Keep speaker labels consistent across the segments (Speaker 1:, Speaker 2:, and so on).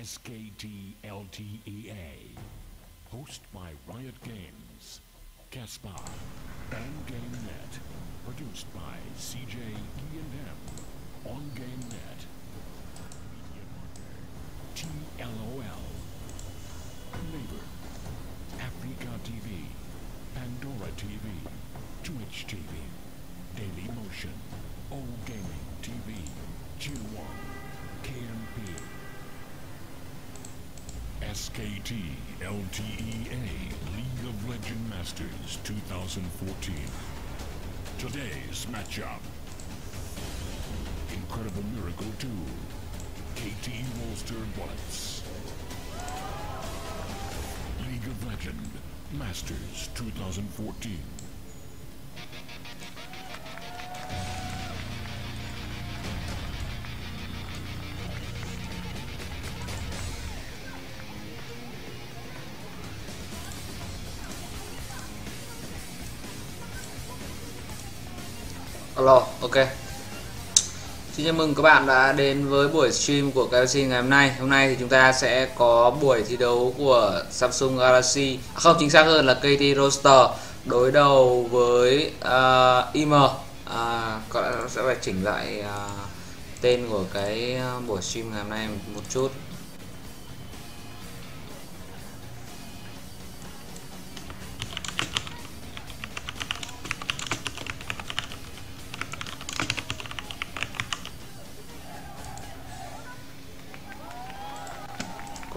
Speaker 1: SKT LTEA. Hosted by Riot Games. Caspar. On GameNet. Produced by CJ E&M. On GameNet. TLOL. Neighbor. Africa TV. Pandora TV. Twitch TV. Daily Motion. O Gaming TV. Q1. KMP. SKT LTEA League of Legend Masters 2014. Today's matchup. Incredible Miracle 2. KT Wolster Bullets. League of Legend Masters 2014.
Speaker 2: Ok. Xin chào mừng các bạn đã đến với buổi stream của Galaxy ngày hôm nay. Hôm nay thì chúng ta sẽ có buổi thi đấu của Samsung Galaxy, à, không chính xác hơn là KT Roster đối đầu với uh, IM. Uh, có lẽ sẽ phải chỉnh lại uh, tên của cái à, buổi stream ngày hôm nay một chút.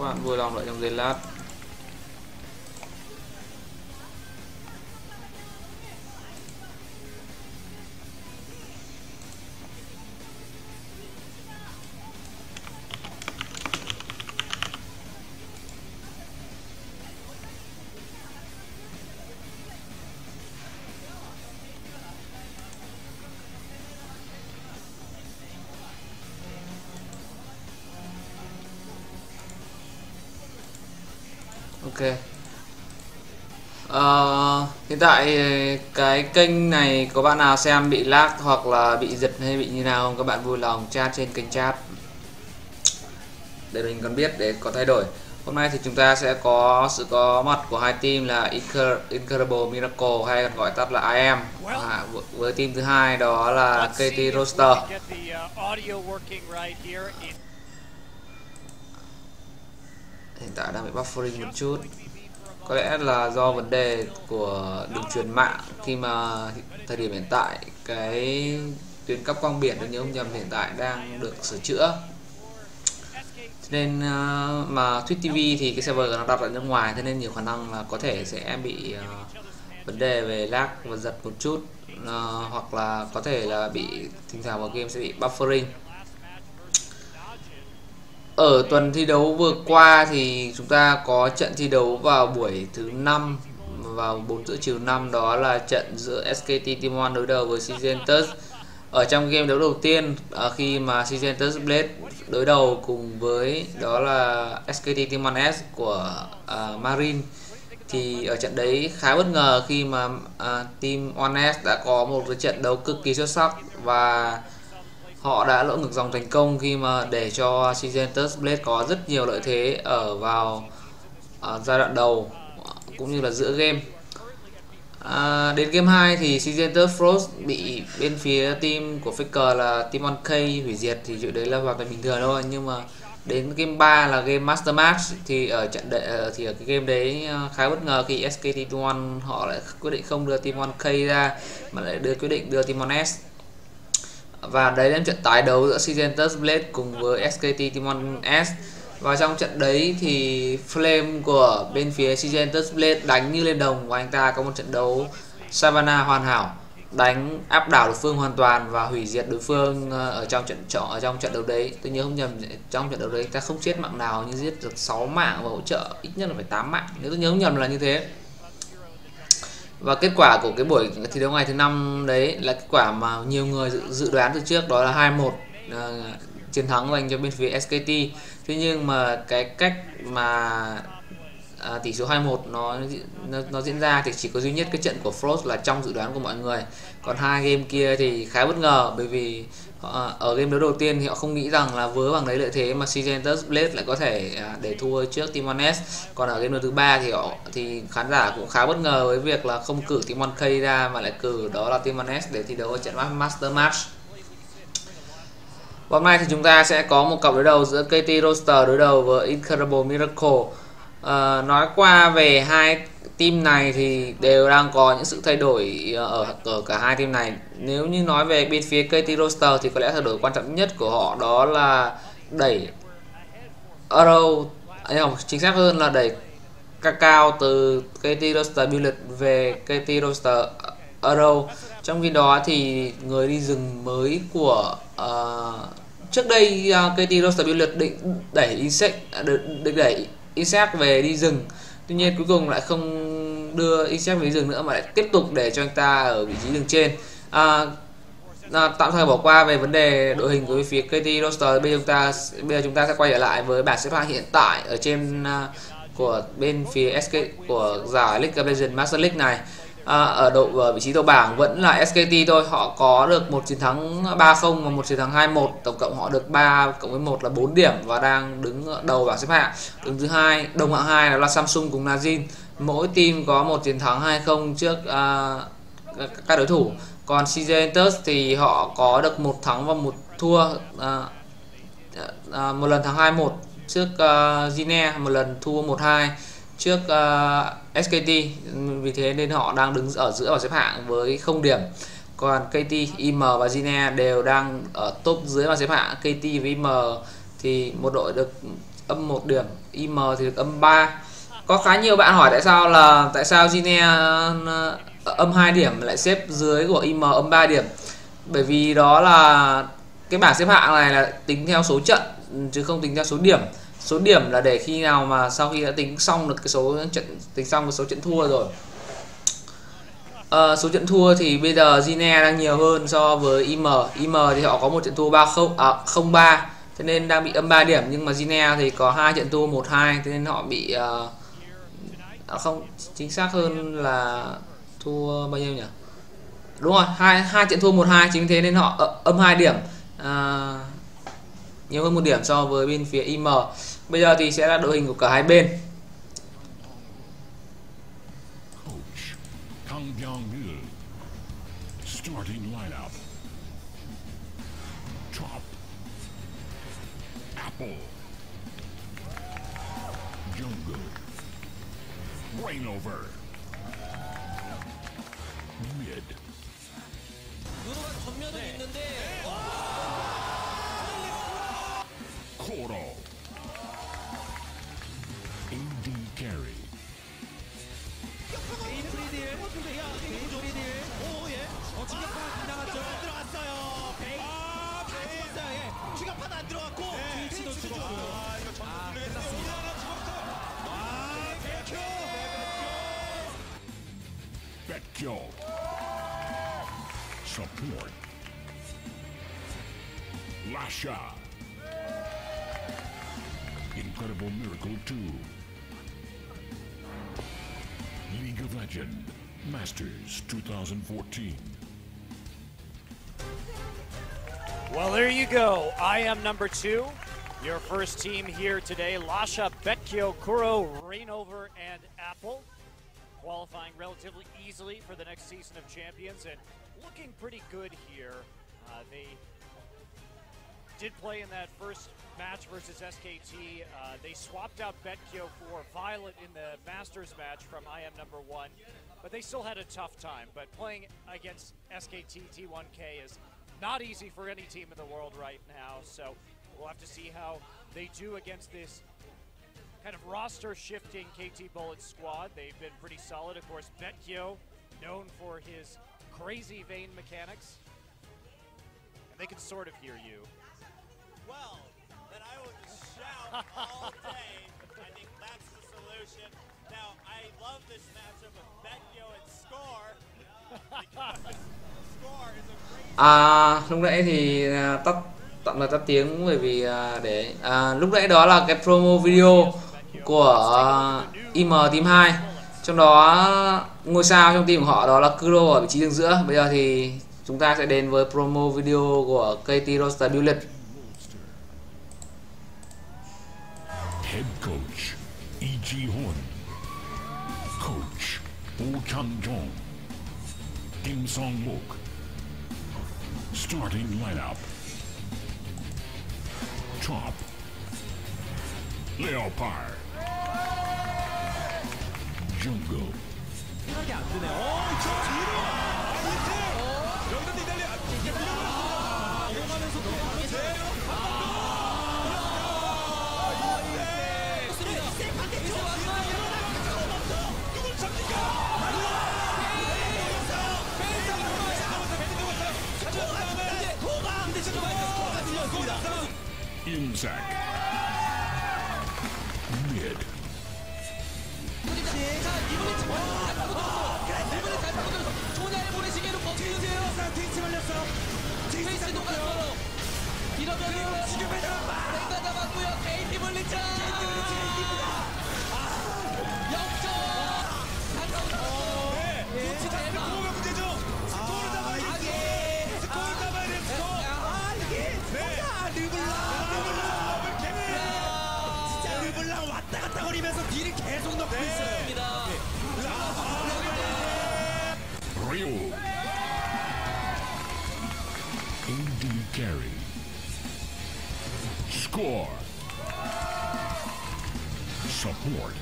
Speaker 2: Vâng các bạn vui lòng đợi trong giây lát. Tại cái kênh này có bạn nào xem bị lag hoặc là bị giật hay bị như nào không? Các bạn vui lòng chat trên kênh chat. Để mình còn biết để có thay đổi. Hôm nay thì chúng ta sẽ có sự có mặt của hai team là Incre- Incredible Miracle hay còn gọi tắt là IM à, với- team thứ hai đó là KT Roster
Speaker 3: uh,
Speaker 2: hiện tại đang bị buffering một chút có lẽ là do vấn đề của đường truyền mạng khi mà thời điểm hiện tại cái tuyến cáp quang biển nếu nhớ không nhầm hiện tại đang được sửa chữa. Thế nên ờ, mà Twitch TV thì cái server nó đặt ở nước ngoài, thế nên nhiều khả năng là có thể sẽ bị ờ, vấn đề về lag và giật một chút ờ, hoặc là có thể là bị, thỉnh thoảng vào game sẽ bị buffering ở tuần thi đấu vừa qua thì chúng ta có trận thi đấu vào buổi thứ năm vào 4 rưỡi chiều năm đó là trận giữa SKT Team One đối đầu với Cigentus ở trong game đấu đầu tiên à, khi mà Cigentus Blade đối đầu cùng với đó là SKT Team One S của uh, Marine thì ở trận đấy khá bất ngờ khi mà uh, team One S đã có một cái trận đấu cực kỳ xuất sắc và họ đã lỗ ngược dòng thành công khi mà để cho Cigentus Blade có rất nhiều lợi thế ở vào ở giai đoạn đầu cũng như là giữa game. À, đến game 2 thì Cigentus Frost bị bên phía team của Faker là team 1K hủy diệt thì chuyện đấy là hoàn toàn bình thường thôi. Nhưng mà đến game 3 là game Master Match thì ở trận đệ, ờ, thì ở cái game đấy ờ, khá bất ngờ khi SKT1 họ lại quyết định không đưa Team 1K ra mà lại đưa quyết định đưa Team 1S và đấy là trận tái đấu giữa Sigentus Blade cùng với SKT Timon 1S và trong trận đấy thì Flame của bên phía Sigentus Blade đánh như lên đồng và anh ta có một trận đấu Savannah hoàn hảo, đánh áp đảo đối phương hoàn toàn và hủy diệt đối phương ờ, ở trong trận trọ, ở trong trận đấu đấy. Tôi nhớ không nhầm, trong trận đấu đấy ta không chết mạng nào, nhưng giết được 6 mạng và hỗ trợ ít nhất là phải 8 mạng. Nếu tôi nhớ không nhầm là như thế và kết quả của cái buổi thi đấu ngày thứ năm đấy là kết quả mà nhiều người dự, dự đoán từ trước đó là 2-1 ờ, chiến thắng dành cho bên phía SKT thế nhưng mà cái cách mà à, tỷ số 21 nó, nó nó diễn ra thì chỉ có duy nhất cái trận của Frost là trong dự đoán của mọi người. Còn hai game kia thì khá bất ngờ bởi vì họ, ở game đấu đầu tiên thì họ không nghĩ rằng là với bằng đấy lợi thế mà Sigentus Blade lại có thể à, để thua trước Timon S còn ở game đấu thứ ba thì họ thì khán giả cũng khá bất ngờ với việc là không cử Timon K ra mà lại cử đó là Timon S để thi đấu ở trận Master Match Hôm nay thì chúng ta sẽ có một cặp đối đầu giữa KT Roster đối đầu với Incredible Miracle. À, nói qua về hai team này thì đều đang có những sự thay đổi ờ, ở ở cả hai team này. Nếu như nói về bên phía KT Roster thì có lẽ thay đổi quan trọng nhất của họ đó là đẩy Arrow, à, không, chính xác hơn là đẩy Cacao từ KT Roster Bullet về KT Roster ờ, Arrow. Trong khi đó thì người đi rừng mới của uh, trước đây uh, KT Roster Bullet định đẩy insect à, định đẩy Isaac về đi rừng. Tuy nhiên cuối cùng lại không đưa Isaac về đi rừng nữa mà lại tiếp tục để cho anh ta ở vị trí đường trên. À, à, tạm thời bỏ qua về vấn đề đội hình của phía KT Roster bây giờ chúng ta bây giờ chúng ta sẽ quay trở lại với bảng xếp hạng hiện tại ở trên uh, của bên phía SK của giải League of Legends Master League này à, ở độ ở vị trí đầu bảng vẫn là SKT thôi. Họ có được một chiến thắng 3-0 và một chiến thắng 2-1 tổng cộng họ được 3 cộng với 1 là 4 điểm và đang đứng đầu bảng xếp hạng. Đứng thứ hai đồng hạng hai là Samsung cùng Najin. Mỗi team có một chiến thắng 2-0 trước uh, các đối thủ. Còn CJ Enters thì họ có được một thắng và một thua uh, uh, một lần thắng 2-1 trước uh, Gine một lần thua 1-2 trước ờ, uh, SKT vì thế nên họ đang đứng ở giữa bảng xếp hạng với không điểm. Còn KT, IM và Gine đều đang ở top dưới bảng xếp hạng. KT với IM thì một đội được âm 1 điểm IM thì được âm 3 có khá nhiều bạn hỏi tại sao là tại sao Gine ờ, âm 2 điểm lại xếp dưới của IM âm 3 điểm? Bởi vì đó là cái bảng xếp hạng này là tính theo số trận chứ không tính theo số điểm số điểm là để khi nào mà sau khi đã tính xong được cái số trận tính xong cái số trận thua rồi. À, số trận thua thì bây giờ Gine đang nhiều hơn so với IM IM thì họ có một trận thua 3 0 à, 0 3 thế nên đang bị âm 3 điểm. Nhưng mà Gine thì có hai trận thua 1 2 thế nên họ bị uh, à, không chính xác hơn là thua bao nhiêu nhỉ? Đúng rồi hai hai trận thua 1 2 chính thế nên họ ờ, âm 2 điểm. À, nhiều hơn một điểm so với bên phía IM Bây giờ thì sẽ là đội hình của cả hai bên.
Speaker 1: Coach Lasha. Incredible Miracle 2. League of Legend. Masters 2014.
Speaker 3: Well, there you go. I am number two. Your first team here today, Lasha, Betkyo, Kuro, Rainover, and Apple. Qualifying relatively easily for the next season of champions and looking pretty good here. Uh, they did play in that first match versus SKT. Uh, they swapped out Betkyo for Violet in the Masters match from IM number one, but they still had a tough time. But playing against SKT T1K is not easy for any team in the world right now. So we'll have to see how they do against this kind of roster shifting KT Bullet squad. They've been pretty solid. Of course, Betkyo, known for his crazy vein mechanics. And they can sort of hear you.
Speaker 4: Well, then I will just shout all day. I think that's the solution. Now, I love this matchup of Betio and Score
Speaker 2: À, lúc nãy thì à, tắt tạm thời tắt tiếng bởi vì à, để à, lúc nãy đó là cái promo video của à, IM team 2 trong đó ngôi sao trong team của họ đó là Kuro ở vị trí đường giữa bây giờ thì chúng ta sẽ đến với promo video của KT Roster Bullet
Speaker 1: Head coach E.G. Horn. Coach Oh Chang Jong. Kim Song Wook. Starting lineup. Top. Leopard. Jungle.
Speaker 4: 생각이 안 드네요. 어, 저 뒤로. 인생 mid. 제가 이분이 정말 잘 타고 들었어. 이분이 잘 타고 들었어. 조냐의 보내시기로 버티세요. 트위치 걸렸어. 트위치 똑같아요. 이러면 지금에 잡아. 잡았고요. KT 블리츠. KT 블리츠 이쁘다. 역전. 한가운. 네. 도치 대박. 휘저리면서 딜이 계속 넣고 네. 있어요.
Speaker 1: 네. 아, 아, 아, 리오. 인디 캐리. 스코어. 서포트.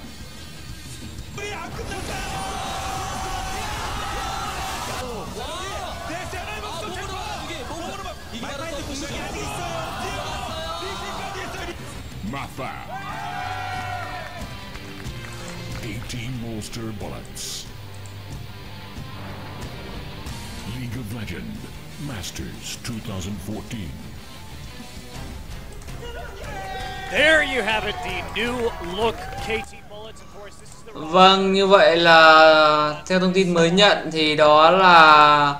Speaker 4: 우리 안 끝났어요. 내 세라이 목숨 잡고! 몸으로 막! 이게 바로 공격이 아직 있어요!
Speaker 1: 마파! holster bullets. League of Legend Masters 2014.
Speaker 3: There you have it, the new look KT
Speaker 2: Vâng, như vậy là theo thông tin mới nhận thì đó là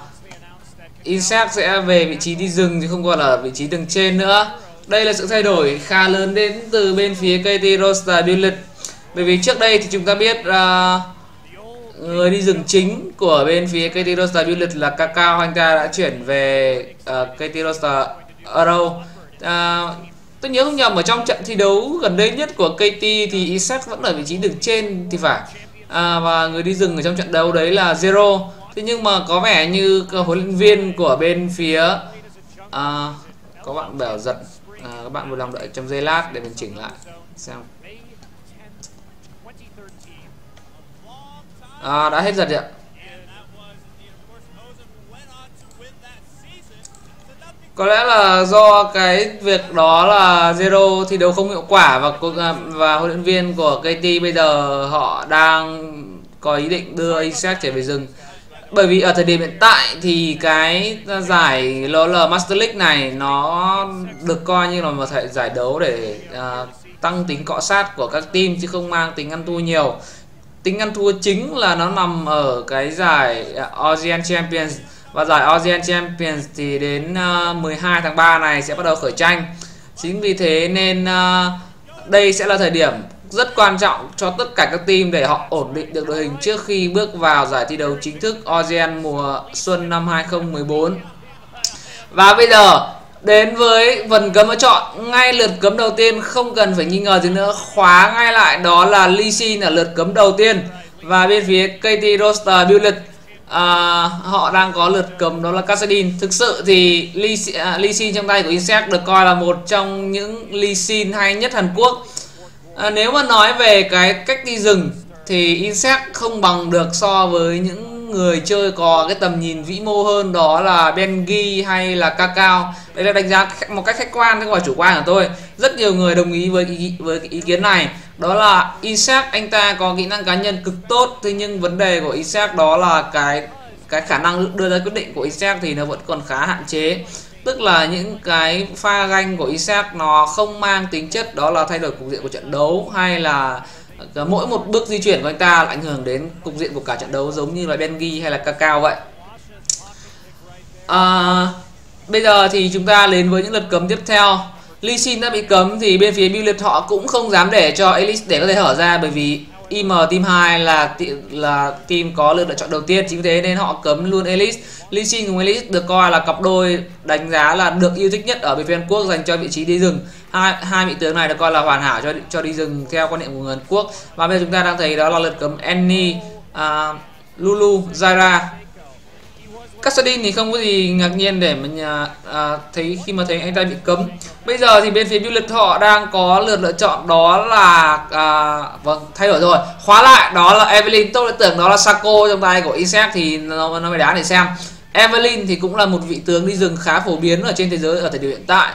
Speaker 2: insect sẽ về vị trí đi rừng chứ không còn là vị trí đường trên nữa. Đây là sự thay đổi khá lớn đến từ bên phía KT Roster Bullet bởi vì trước đây thì chúng ta biết uh, người đi rừng chính của bên phía KT Roster Bullet là Kakao anh ta đã chuyển về à, uh, KT Roster Arrow. uh, tôi nhớ không nhầm ở trong trận thi đấu gần đây nhất của KT thì Isaac vẫn ở vị trí đường trên thì phải. À, và người đi rừng ở trong trận đấu đấy là Zero. Thế nhưng mà có vẻ như huấn luyện viên của bên phía à, có bạn bảo giận, à, các bạn vừa lòng đợi trong giây lát để mình chỉnh lại xem à, đã hết giật rồi ạ. Có lẽ là do cái việc đó là Zero thi đấu không hiệu quả và à, và huấn luyện viên của KT bây giờ họ đang có ý định đưa Isaac trở về rừng. Bởi vì ở thời điểm hiện tại thì cái giải LoL Master League này nó được coi như là một giải đấu để uh, tăng tính cọ sát của các team chứ không mang tính ăn thua nhiều tính ăn thua chính là nó nằm ở cái giải à, ASEAN Champions. Và giải ASEAN Champions thì đến ờ, 12 tháng 3 này sẽ bắt đầu khởi tranh. Chính vì thế nên ờ, đây sẽ là thời điểm rất quan trọng cho tất cả các team để họ ổn định được đội hình trước khi bước vào giải thi đấu chính thức ASEAN mùa xuân năm 2014 và bây giờ đến với phần cấm ở chọn ngay lượt cấm đầu tiên không cần phải nghi ngờ gì nữa khóa ngay lại đó là Lee Sin ở lượt cấm đầu tiên. Và bên phía KT Roster Bullet à, họ đang có lượt cấm đó là Kassadin thực sự thì Lee, à, Lee Sin trong tay của Insect được coi là một trong những Lee Sin hay nhất Hàn Quốc. À, nếu mà nói về cái cách đi rừng thì Insect không bằng được so với những người chơi có cái tầm nhìn vĩ mô hơn đó là Bengi hay là Kakao. Đấy là đánh giá một cách khách quan chứ không phải chủ quan của tôi. Rất nhiều người đồng ý với ý, với cái ý kiến này. Đó là Isaac anh ta có kỹ năng cá nhân cực tốt thế nhưng vấn đề của Isaac đó là cái cái khả năng đưa ra quyết định của Isaac thì nó vẫn còn khá hạn chế. Tức là những cái pha ganh của Isaac nó không mang tính chất đó là thay đổi cục diện của trận đấu hay là mỗi một bước di chuyển của anh ta là ảnh hưởng đến cục diện của cả trận đấu giống như là Bengi hay là Kakao vậy à, bây giờ thì chúng ta đến với những lượt cấm tiếp theo Lee Sin đã bị cấm thì bên phía Bullet họ cũng không dám để cho Elise để có thể hở ra bởi vì IM team 2 là là team có lượt lựa chọn đầu tiên chính thế nên họ cấm luôn Elise. Lee Sin cùng Elise được coi là cặp đôi đánh giá là được yêu thích nhất ở bên phía Hàn Quốc dành cho vị trí đi rừng. Hai hai vị tướng này được coi là hoàn hảo cho cho đi rừng theo quan niệm của người Hàn Quốc. Và bây giờ chúng ta đang thấy đó là lượt cấm Annie, uh, Lulu, Zaira Cassidy thì không có gì ngạc nhiên để mình à, à, thấy khi mà thấy anh ta bị cấm. Bây giờ thì bên phía Bullet họ đang có lượt lựa chọn đó là à, vâng thay đổi rồi. Khóa lại đó là Evelyn. Tôi đã tưởng đó là Sako trong tay của Isaac thì nó, nó mới đá để xem. Evelyn thì cũng là một vị tướng đi rừng khá phổ biến ở trên thế giới ở thời điểm hiện tại.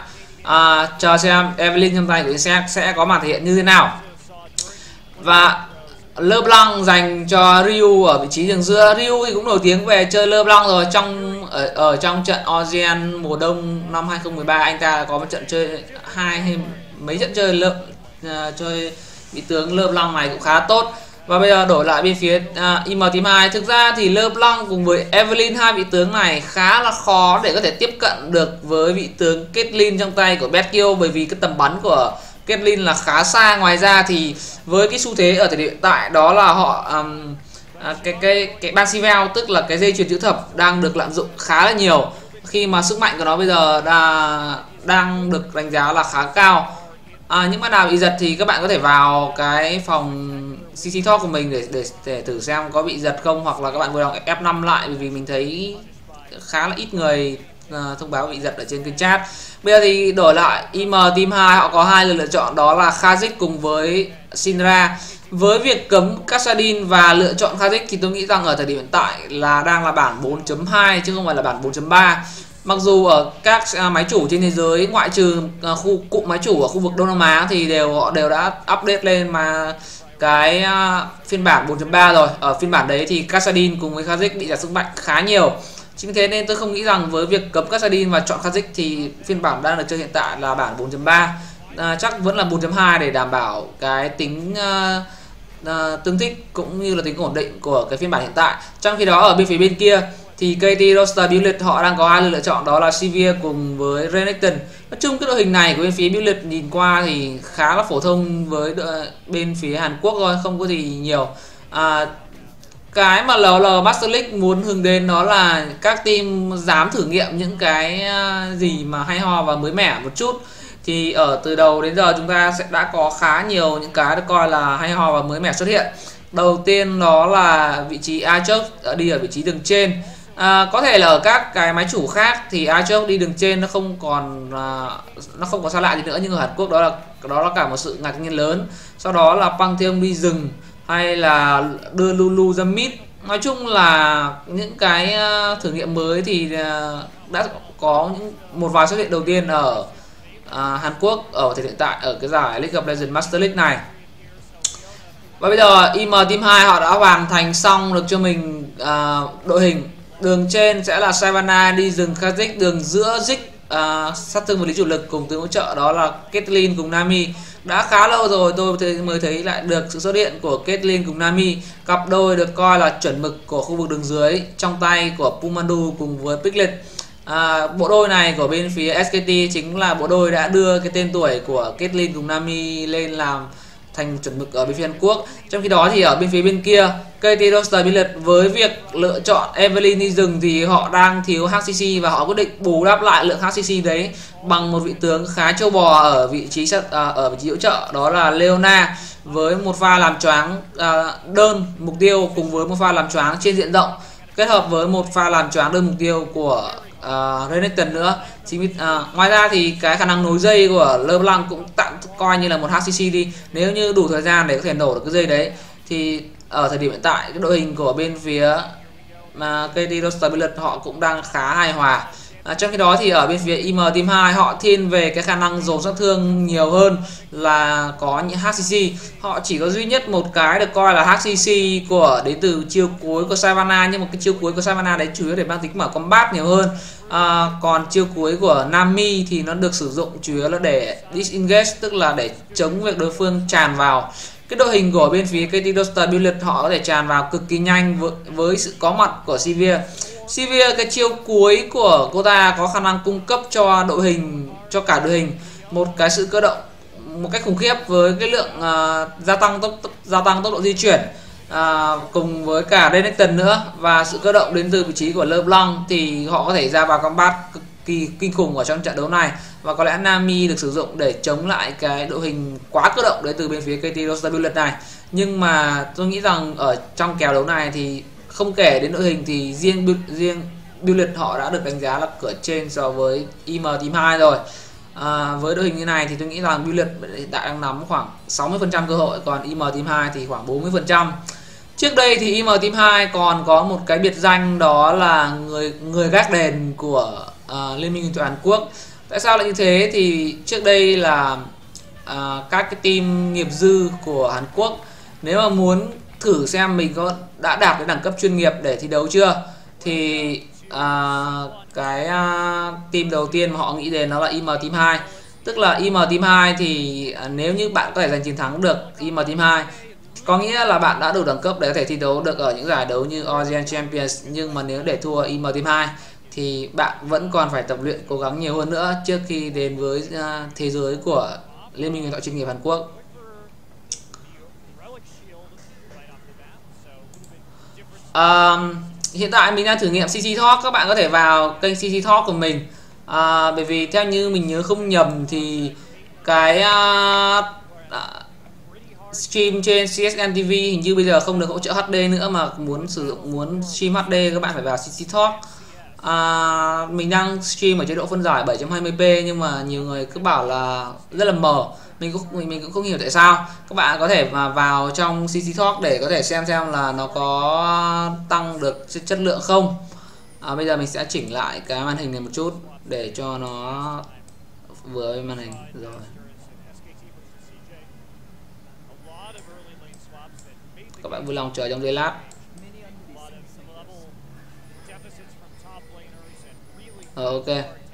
Speaker 2: À, chờ xem Evelyn trong tay của Isaac sẽ có màn thể hiện như thế nào. Và LeBlanc dành cho Ryu ở vị trí đường giữa. Ryu thì cũng nổi tiếng về chơi LeBlanc rồi trong ở, ở trong trận ASEAN mùa đông năm 2013 anh ta có một trận chơi hai hay mấy trận chơi lơ, uh, à, chơi vị tướng LeBlanc này cũng khá tốt. Và bây giờ đổi lại bên phía uh, IM tím 2 Thực ra thì LeBlanc cùng với Evelyn hai vị tướng này khá là khó để có thể tiếp cận được với vị tướng Caitlyn trong tay của Betkyo Bởi vì cái tầm bắn của Caitlyn là khá xa. Ngoài ra thì với cái xu thế ở thời điểm hiện tại đó là họ um, à, cái cái cái Bansivel tức là cái dây chuyền chữ thập đang được lạm dụng khá là nhiều. Khi mà sức mạnh của nó bây giờ đã, đang được đánh giá là khá cao. À, những bạn nào bị giật thì các bạn có thể vào cái phòng CC Talk của mình để, để để thử xem có bị giật không hoặc là các bạn vừa đọc F5 lại vì mình thấy khá là ít người uh, thông báo bị giật ở trên kênh chat Bây giờ thì đổi lại IM Team 2 họ có hai lựa chọn đó là Kazik cùng với Sinra. Với việc cấm Kassadin và lựa chọn Kazik thì tôi nghĩ rằng ở thời điểm hiện tại là đang là bản 4.2 chứ không phải là bản 4.3. Mặc dù ở các à, máy chủ trên thế giới ngoại trừ ờ, khu cụm máy chủ ở khu vực Đông Nam Á thì đều họ đều đã update lên mà cái uh, phiên bản 4.3 rồi. Ở phiên bản đấy thì Kassadin cùng với Kha'Zix bị giảm sức mạnh khá nhiều. Chính thế nên tôi không nghĩ rằng với việc cấm Kassadin và chọn Kha'Zix thì phiên bản đang được chơi hiện tại là bản 4.3 à, ờ, chắc vẫn là 4.2 để đảm bảo cái tính uh, uh, tương thích cũng như là tính ổn định của cái phiên bản hiện tại. Trong khi đó ở bên phía bên kia thì KT Roster Bullet họ đang có hai lựa chọn đó là Sivir cùng với Renekton. Nói chung cái đội hình này của bên phía Bullet nhìn qua thì khá là phổ thông với đội, bên phía Hàn Quốc thôi, không có gì nhiều. À, cái mà LL Master League muốn hướng đến đó là các team dám thử nghiệm những cái à, gì mà hay ho và mới mẻ một chút thì ở từ đầu đến giờ chúng ta sẽ đã có khá nhiều những cái được coi là hay ho và mới mẻ xuất hiện đầu tiên đó là vị trí Ajax à, đi ở vị trí đường trên à, có thể là ở các cái máy chủ khác thì Archok đi đường trên nó không còn à, nó không có xa lạ gì nữa nhưng ở Hàn Quốc đó là đó là cả một sự ngạc nhiên lớn. Sau đó là Pantheon đi rừng hay là đưa Lulu ra mid nói chung là những cái à, thử nghiệm mới thì à, đã có những một vài xuất hiện đầu tiên ở à, Hàn Quốc ở thời hiện tại ở cái giải League of Legends Master League này. Và bây giờ IM Team 2 họ đã hoàn thành xong được cho mình à, đội hình đường trên sẽ là Savannah đi rừng Kha'Zix đường giữa Zik uh, à, sát thương vật lý chủ lực cùng tướng hỗ trợ đó là Caitlyn cùng Nami. Đã khá lâu rồi tôi mới thấy lại được sự xuất hiện của Caitlyn cùng Nami. Cặp đôi được coi là chuẩn mực của khu vực đường dưới trong tay của Pumandu cùng với Piglet. À, bộ đôi này của bên phía SKT chính là bộ đôi đã đưa cái tên tuổi của Caitlyn cùng Nami lên làm thành chuẩn mực ở bên phía Hàn Quốc. Trong khi đó thì ở bên phía bên kia, KT Roster Billet với việc lựa chọn Evelyn đi rừng thì họ đang thiếu HCC và họ quyết định bù đắp lại lượng HCC đấy bằng một vị tướng khá châu bò ở vị trí à, ở vị trí hỗ trợ đó là Leona với một pha làm choáng à, đơn mục tiêu cùng với một pha làm choáng trên diện rộng kết hợp với một pha làm choáng đơn mục tiêu của À, uh, Renekton nữa chính vì, uh, ngoài ra thì cái khả năng nối dây của LeBlanc cũng tạm coi như là một HCC đi nếu như đủ thời gian để có thể nổ được cái dây đấy thì ở thời điểm hiện tại cái đội hình của bên phía mà KT Roster Billet họ cũng đang khá hài hòa À, trong khi đó thì ở bên phía IM Team 2 họ thiên về cái khả năng dồn sát thương nhiều hơn là có những HCC. Họ chỉ có duy nhất một cái được coi là HCC của đến từ chiêu cuối của Savannah nhưng mà cái chiêu cuối của Savannah đấy chủ yếu để mang tính mở combat nhiều hơn. À, còn chiêu cuối của Nami thì nó được sử dụng chủ yếu là để disengage tức là để chống việc đối phương tràn vào. Cái đội hình của bên phía KT Duster Billet họ có thể tràn vào cực kỳ nhanh với, với sự có mặt của Sivir. Sivir cái chiêu cuối của cô ta có khả năng cung cấp cho đội hình cho cả đội hình một cái sự cơ động một cách khủng khiếp với cái lượng uh, gia tăng tốc, tốc gia tăng tốc độ di chuyển à, cùng với cả Renekton nữa. Và sự cơ động đến từ vị trí của LeBlanc thì họ có thể ra vào combat cực kỳ kinh khủng ở trong trận đấu này. Và có lẽ Nami được sử dụng để chống lại cái đội hình quá cơ động đến từ bên phía KT Roster này. Nhưng mà tôi nghĩ rằng ở trong kèo đấu này thì không kể đến đội hình thì riêng riêng Bullet họ đã được đánh giá là cửa trên so với IM Team 2 rồi. À, với đội hình như này thì tôi nghĩ rằng Bullet đang nắm khoảng 60% cơ hội còn IM Team 2 thì khoảng 40% Trước đây thì IM Team 2 còn có một cái biệt danh đó là người người gác đền của uh, Liên minh huyền Hàn Quốc. Tại sao lại như thế? Thì trước đây là uh, các cái team nghiệp dư của Hàn Quốc nếu mà muốn thử xem mình có đã đạt đến đẳng cấp chuyên nghiệp để thi đấu chưa thì uh, cái uh, team đầu tiên mà họ nghĩ đến nó là IM Team 2 tức là IM Team 2 thì uh, nếu như bạn có thể giành chiến thắng được IM Team 2 có nghĩa là bạn đã đủ đẳng cấp để có thể thi đấu được ở những giải đấu như ASEAN Champions nhưng mà nếu để thua IM Team 2 thì bạn vẫn còn phải tập luyện cố gắng nhiều hơn nữa trước khi đến với uh, thế giới của Liên minh huyền thoại chuyên nghiệp Hàn Quốc. Um, hiện tại mình đang thử nghiệm CC Talk các bạn có thể vào kênh CC Talk của mình à, bởi vì theo như mình nhớ không nhầm thì cái uh, stream trên CSN TV hình như bây giờ không được hỗ trợ HD nữa mà muốn sử dụng muốn stream HD các bạn phải vào CC Talk. À, mình đang stream ở chế độ phân giải 7.20p nhưng mà nhiều người cứ bảo là rất là mờ. Mình cũng mình, mình cũng không hiểu tại sao. Các bạn có thể mà vào trong CC Talk để có thể xem xem là nó có tăng được chất lượng không. À, bây giờ mình sẽ chỉnh lại cái màn hình này một chút để cho nó vừa với màn hình. Rồi. Các bạn vui lòng chờ trong giây lát. Ờ, ok.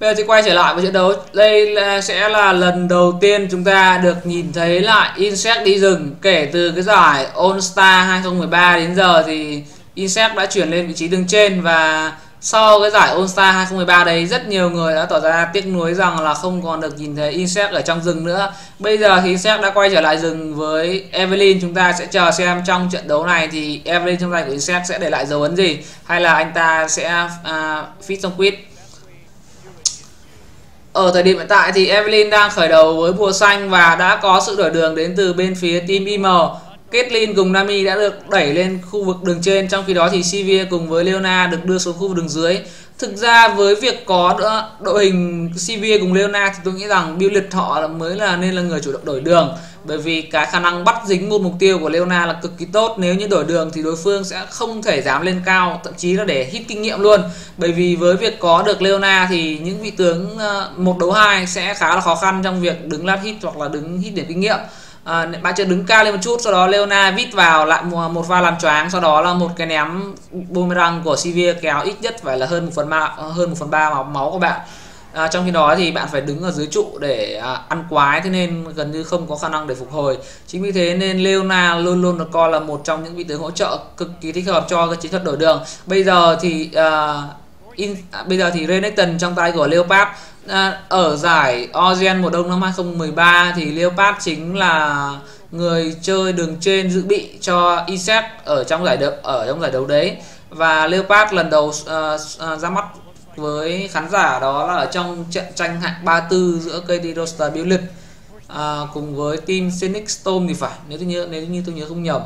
Speaker 2: Bây giờ thì quay trở lại với trận đấu. Đây là, sẽ là lần đầu tiên chúng ta được nhìn thấy lại Insect đi rừng. Kể từ cái giải All Star 2013 đến giờ thì Insect đã chuyển lên vị trí đứng trên Và sau cái giải All Star 2013 đấy rất nhiều người đã tỏ ra tiếc nuối rằng là không còn được nhìn thấy Insect ở trong rừng nữa. Bây giờ thì Insect đã quay trở lại rừng với Evelyn. Chúng ta sẽ chờ xem trong trận đấu này thì Evelyn trong tay của Insect sẽ để lại dấu ấn gì Hay là anh ta sẽ à, uh, fit trong quit ở thời điểm hiện tại thì Evelyn đang khởi đầu với bùa xanh và đã có sự đổi đường đến từ bên phía team IM. Caitlyn cùng Nami đã được đẩy lên khu vực đường trên, trong khi đó thì Sivir cùng với Leona được đưa xuống khu vực đường dưới. Thực ra với việc có đội hình Sivir cùng Leona thì tôi nghĩ rằng Bill Liệt họ mới là, nên là người chủ động đổi đường bởi vì cái khả năng bắt dính một mục tiêu của Leona là cực kỳ tốt. Nếu như đổi đường thì đối phương sẽ không thể dám lên cao thậm chí là để hít kinh nghiệm luôn. Bởi vì với việc có được Leona thì những vị tướng ờ, một đấu hai sẽ khá là khó khăn trong việc đứng lát hit hoặc là đứng hit điểm kinh nghiệm. À, bạn chưa đứng cao lên một chút sau đó Leona vít vào lại một pha làm choáng sau đó là một cái ném boomerang của Sivir kéo ít nhất phải là hơn một phần ba hơn một phần ba máu, máu của bạn à, trong khi đó thì bạn phải đứng ở dưới trụ để à, ăn quái thế nên gần như không có khả năng để phục hồi. Chính vì thế nên Leona luôn luôn được coi là một trong những vị tướng hỗ trợ cực kỳ thích hợp cho cái chiến thuật đổi đường. Bây giờ thì à, in, à, bây giờ thì Renekton trong tay của Leopard à, ở giải ASEAN mùa đông năm 2013 thì Leopard chính là người chơi đường trên dự bị cho Iset ở trong giải đấu ở trong giải đấu đấy. Và Leopard lần đầu uh, uh, ra mắt với khán giả đó là ở trong trận tranh hạng 34 giữa KD Rostar Biểu à, cùng với team Phoenix Storm thì phải nếu tôi nhớ nếu như tôi nhớ không nhầm.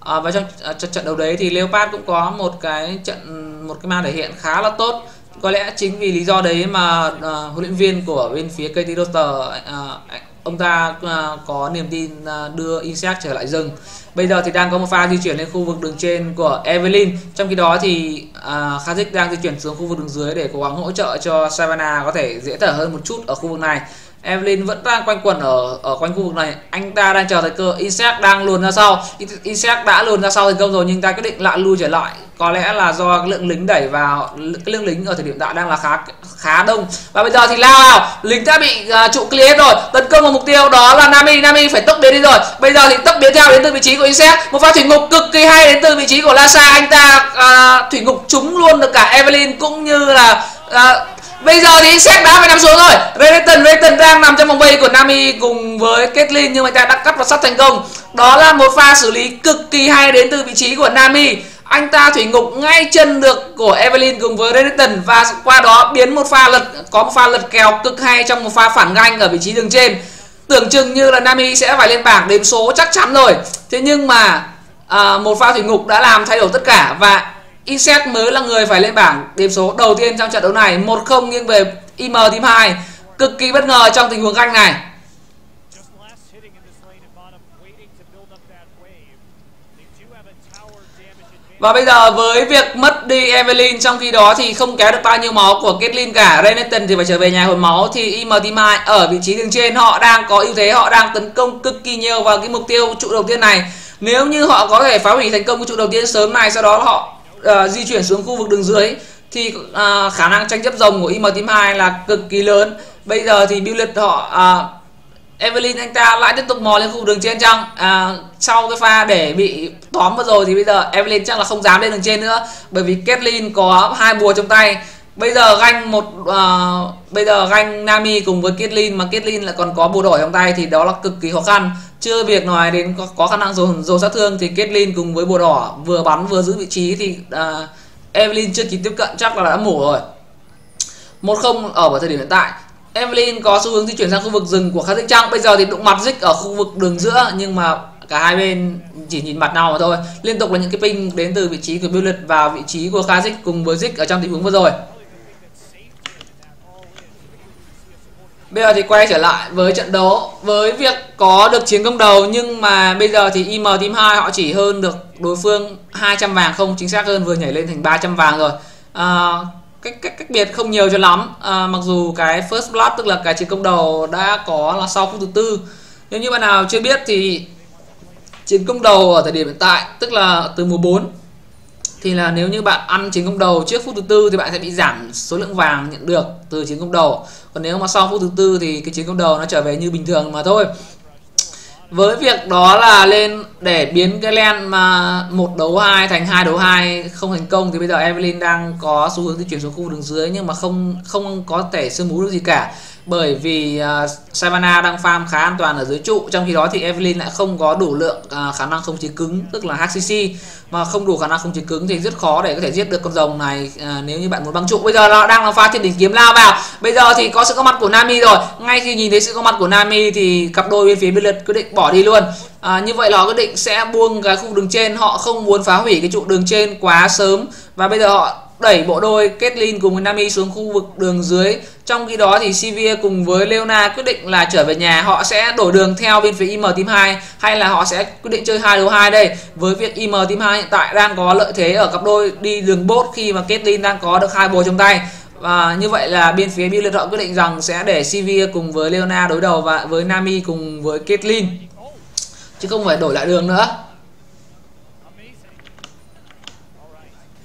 Speaker 2: À, và trong à, trận đấu đấy thì Leopard cũng có một cái trận một cái màn thể hiện khá là tốt. Có lẽ chính vì lý do đấy mà uh, huấn luyện viên của bên phía KT Roster uh, à, ông ta uh, có niềm tin uh, đưa Insect trở lại rừng. Bây giờ thì đang có một pha di chuyển lên khu vực đường trên của Evelyn. Trong khi đó thì uh, Khazik đang di chuyển xuống khu vực đường dưới để cố gắng hỗ trợ cho Savannah có thể dễ thở hơn một chút ở khu vực này. Evelyn vẫn đang quanh quẩn ở ở quanh khu vực này. Anh ta đang chờ thời cơ. Isaac đang luồn ra sau. Isaac đã luồn ra sau thành công rồi nhưng ta quyết định lại lui trở lại. Có lẽ là do lượng lính đẩy vào cái lượng lính ở thời điểm tại đang là khá khá đông. Và bây giờ thì lao vào. Lính đã bị uh, trụ clear rồi. Tấn công vào mục tiêu đó là Nami. Nami phải tốc biến đi rồi. Bây giờ thì tốc biến theo đến từ vị trí của Isaac. Một pha thủy ngục cực kỳ hay đến từ vị trí của Lasa anh ta uh, thủy ngục trúng luôn được cả Evelyn cũng như là uh, Bây giờ thì xét đá phải nằm xuống rồi. Redington, Redington đang nằm trong vòng vây của Nami cùng với Caitlyn nhưng mà ta đã cắt và sắt thành công. Đó là một pha xử lý cực kỳ hay đến từ vị trí của Nami. Anh ta thủy ngục ngay chân được của Evelyn cùng với Redington và qua đó biến một pha lật có một pha lật kèo cực hay trong một pha phản ganh ở vị trí đường trên. Tưởng chừng như là Nami sẽ phải lên bảng đếm số chắc chắn rồi. Thế nhưng mà à, một pha thủy ngục đã làm thay đổi tất cả và Iset mới là người phải lên bảng. Điểm số đầu tiên trong trận đấu này 1-0 nghiêng về IM team 2 cực kỳ bất ngờ trong tình huống ganh này. Và bây giờ với việc mất đi Evelyn trong khi đó thì không kéo được bao nhiêu máu của Caitlyn cả. Renekton thì phải trở về nhà hồi máu thì IM Team 2 ở vị trí đường trên họ đang có ưu thế họ đang tấn công cực kỳ nhiều vào cái mục tiêu trụ đầu tiên này. Nếu như họ có thể phá hủy thành công cái trụ đầu tiên sớm này sau đó họ uh, di chuyển xuống khu vực đường dưới thì uh, khả năng tranh chấp rồng của IM Team 2 là cực kỳ lớn. Bây giờ thì Bill họ uh, Evelyn anh ta lại tiếp tục mò lên khu vực đường trên trong à, sau cái pha để bị tóm vừa rồi thì bây giờ Evelyn chắc là không dám lên đường trên nữa bởi vì Kathleen có hai bùa trong tay. Bây giờ ganh một uh, bây giờ ganh Nami cùng với Kathleen mà Kathleen lại còn có bùa đổi trong tay thì đó là cực kỳ khó khăn chưa việc nói đến có, có khả năng dồn dồn sát thương thì Kaitlyn cùng với bùa đỏ vừa bắn vừa giữ vị trí thì uh, Evelyn chưa kịp tiếp cận chắc là đã mổ rồi. Một không ở vào thời điểm hiện tại. Evelyn có xu hướng di chuyển sang khu vực rừng của Khắc Dích Trang Bây giờ thì đụng mặt Dích ở khu vực đường giữa Nhưng mà cả hai bên chỉ nhìn mặt nhau mà thôi. Liên tục là những cái ping đến từ vị trí của Bullet và vị trí của Khắc Dích cùng với Dích ở trong tình huống vừa rồi. Bây giờ thì quay trở lại với trận đấu Với việc có được chiến công đầu Nhưng mà bây giờ thì IM Team 2 họ chỉ hơn được đối phương 200 vàng không Chính xác hơn vừa nhảy lên thành 300 vàng rồi. À, cách cách cách biệt không nhiều cho lắm. À, mặc dù cái first blood tức là cái chiến công đầu đã có là sau phút thứ tư. Nếu như bạn nào chưa biết thì chiến công đầu ở thời điểm hiện tại tức là từ mùa 4 thì là nếu như bạn ăn chiến công đầu trước phút thứ tư thì bạn sẽ bị giảm số lượng vàng nhận được từ chiến công đầu. Còn nếu mà sau phút thứ tư thì cái chiến công đầu nó trở về như bình thường mà thôi. Với việc đó là lên để biến cái len mà một đấu hai thành hai đấu hai không thành công thì bây giờ Evelyn đang có xu hướng di chuyển xuống khu đường dưới nhưng mà không không có thể sương mú được gì cả bởi vì uh, Savannah đang farm khá an toàn ở dưới trụ trong khi đó thì Evelyn lại không có đủ lượng uh, khả năng không chế cứng tức là HCC mà không đủ khả năng không chế cứng thì rất khó để có thể giết được con rồng này uh, nếu như bạn muốn băng trụ. Bây giờ nó đang là pha thiên đỉnh kiếm lao vào. Bây giờ thì có sự có mặt của Nami rồi. Ngay khi nhìn thấy sự có mặt của Nami thì cặp đôi bên phía bên lượt quyết định bỏ đi luôn. À, như vậy là họ quyết định sẽ buông cái khu đường trên. Họ không muốn phá hủy cái trụ đường trên quá sớm. Và bây giờ họ đẩy bộ đôi Caitlyn cùng với Nami xuống khu vực đường dưới. Trong khi đó thì Sivir cùng với Leona quyết định là trở về nhà. Họ sẽ đổi đường theo bên phía IM Team 2 hay là họ sẽ quyết định chơi hai đấu hai đây. Với việc IM Team 2 hiện tại đang có lợi thế ở cặp đôi đi đường bot khi mà Caitlyn đang có được hai bồ trong tay. Và như vậy là bên phía Billet họ quyết định rằng sẽ để Sivir cùng với Leona đối đầu và với Nami cùng với Caitlyn. Chứ không phải đổi lại đường nữa.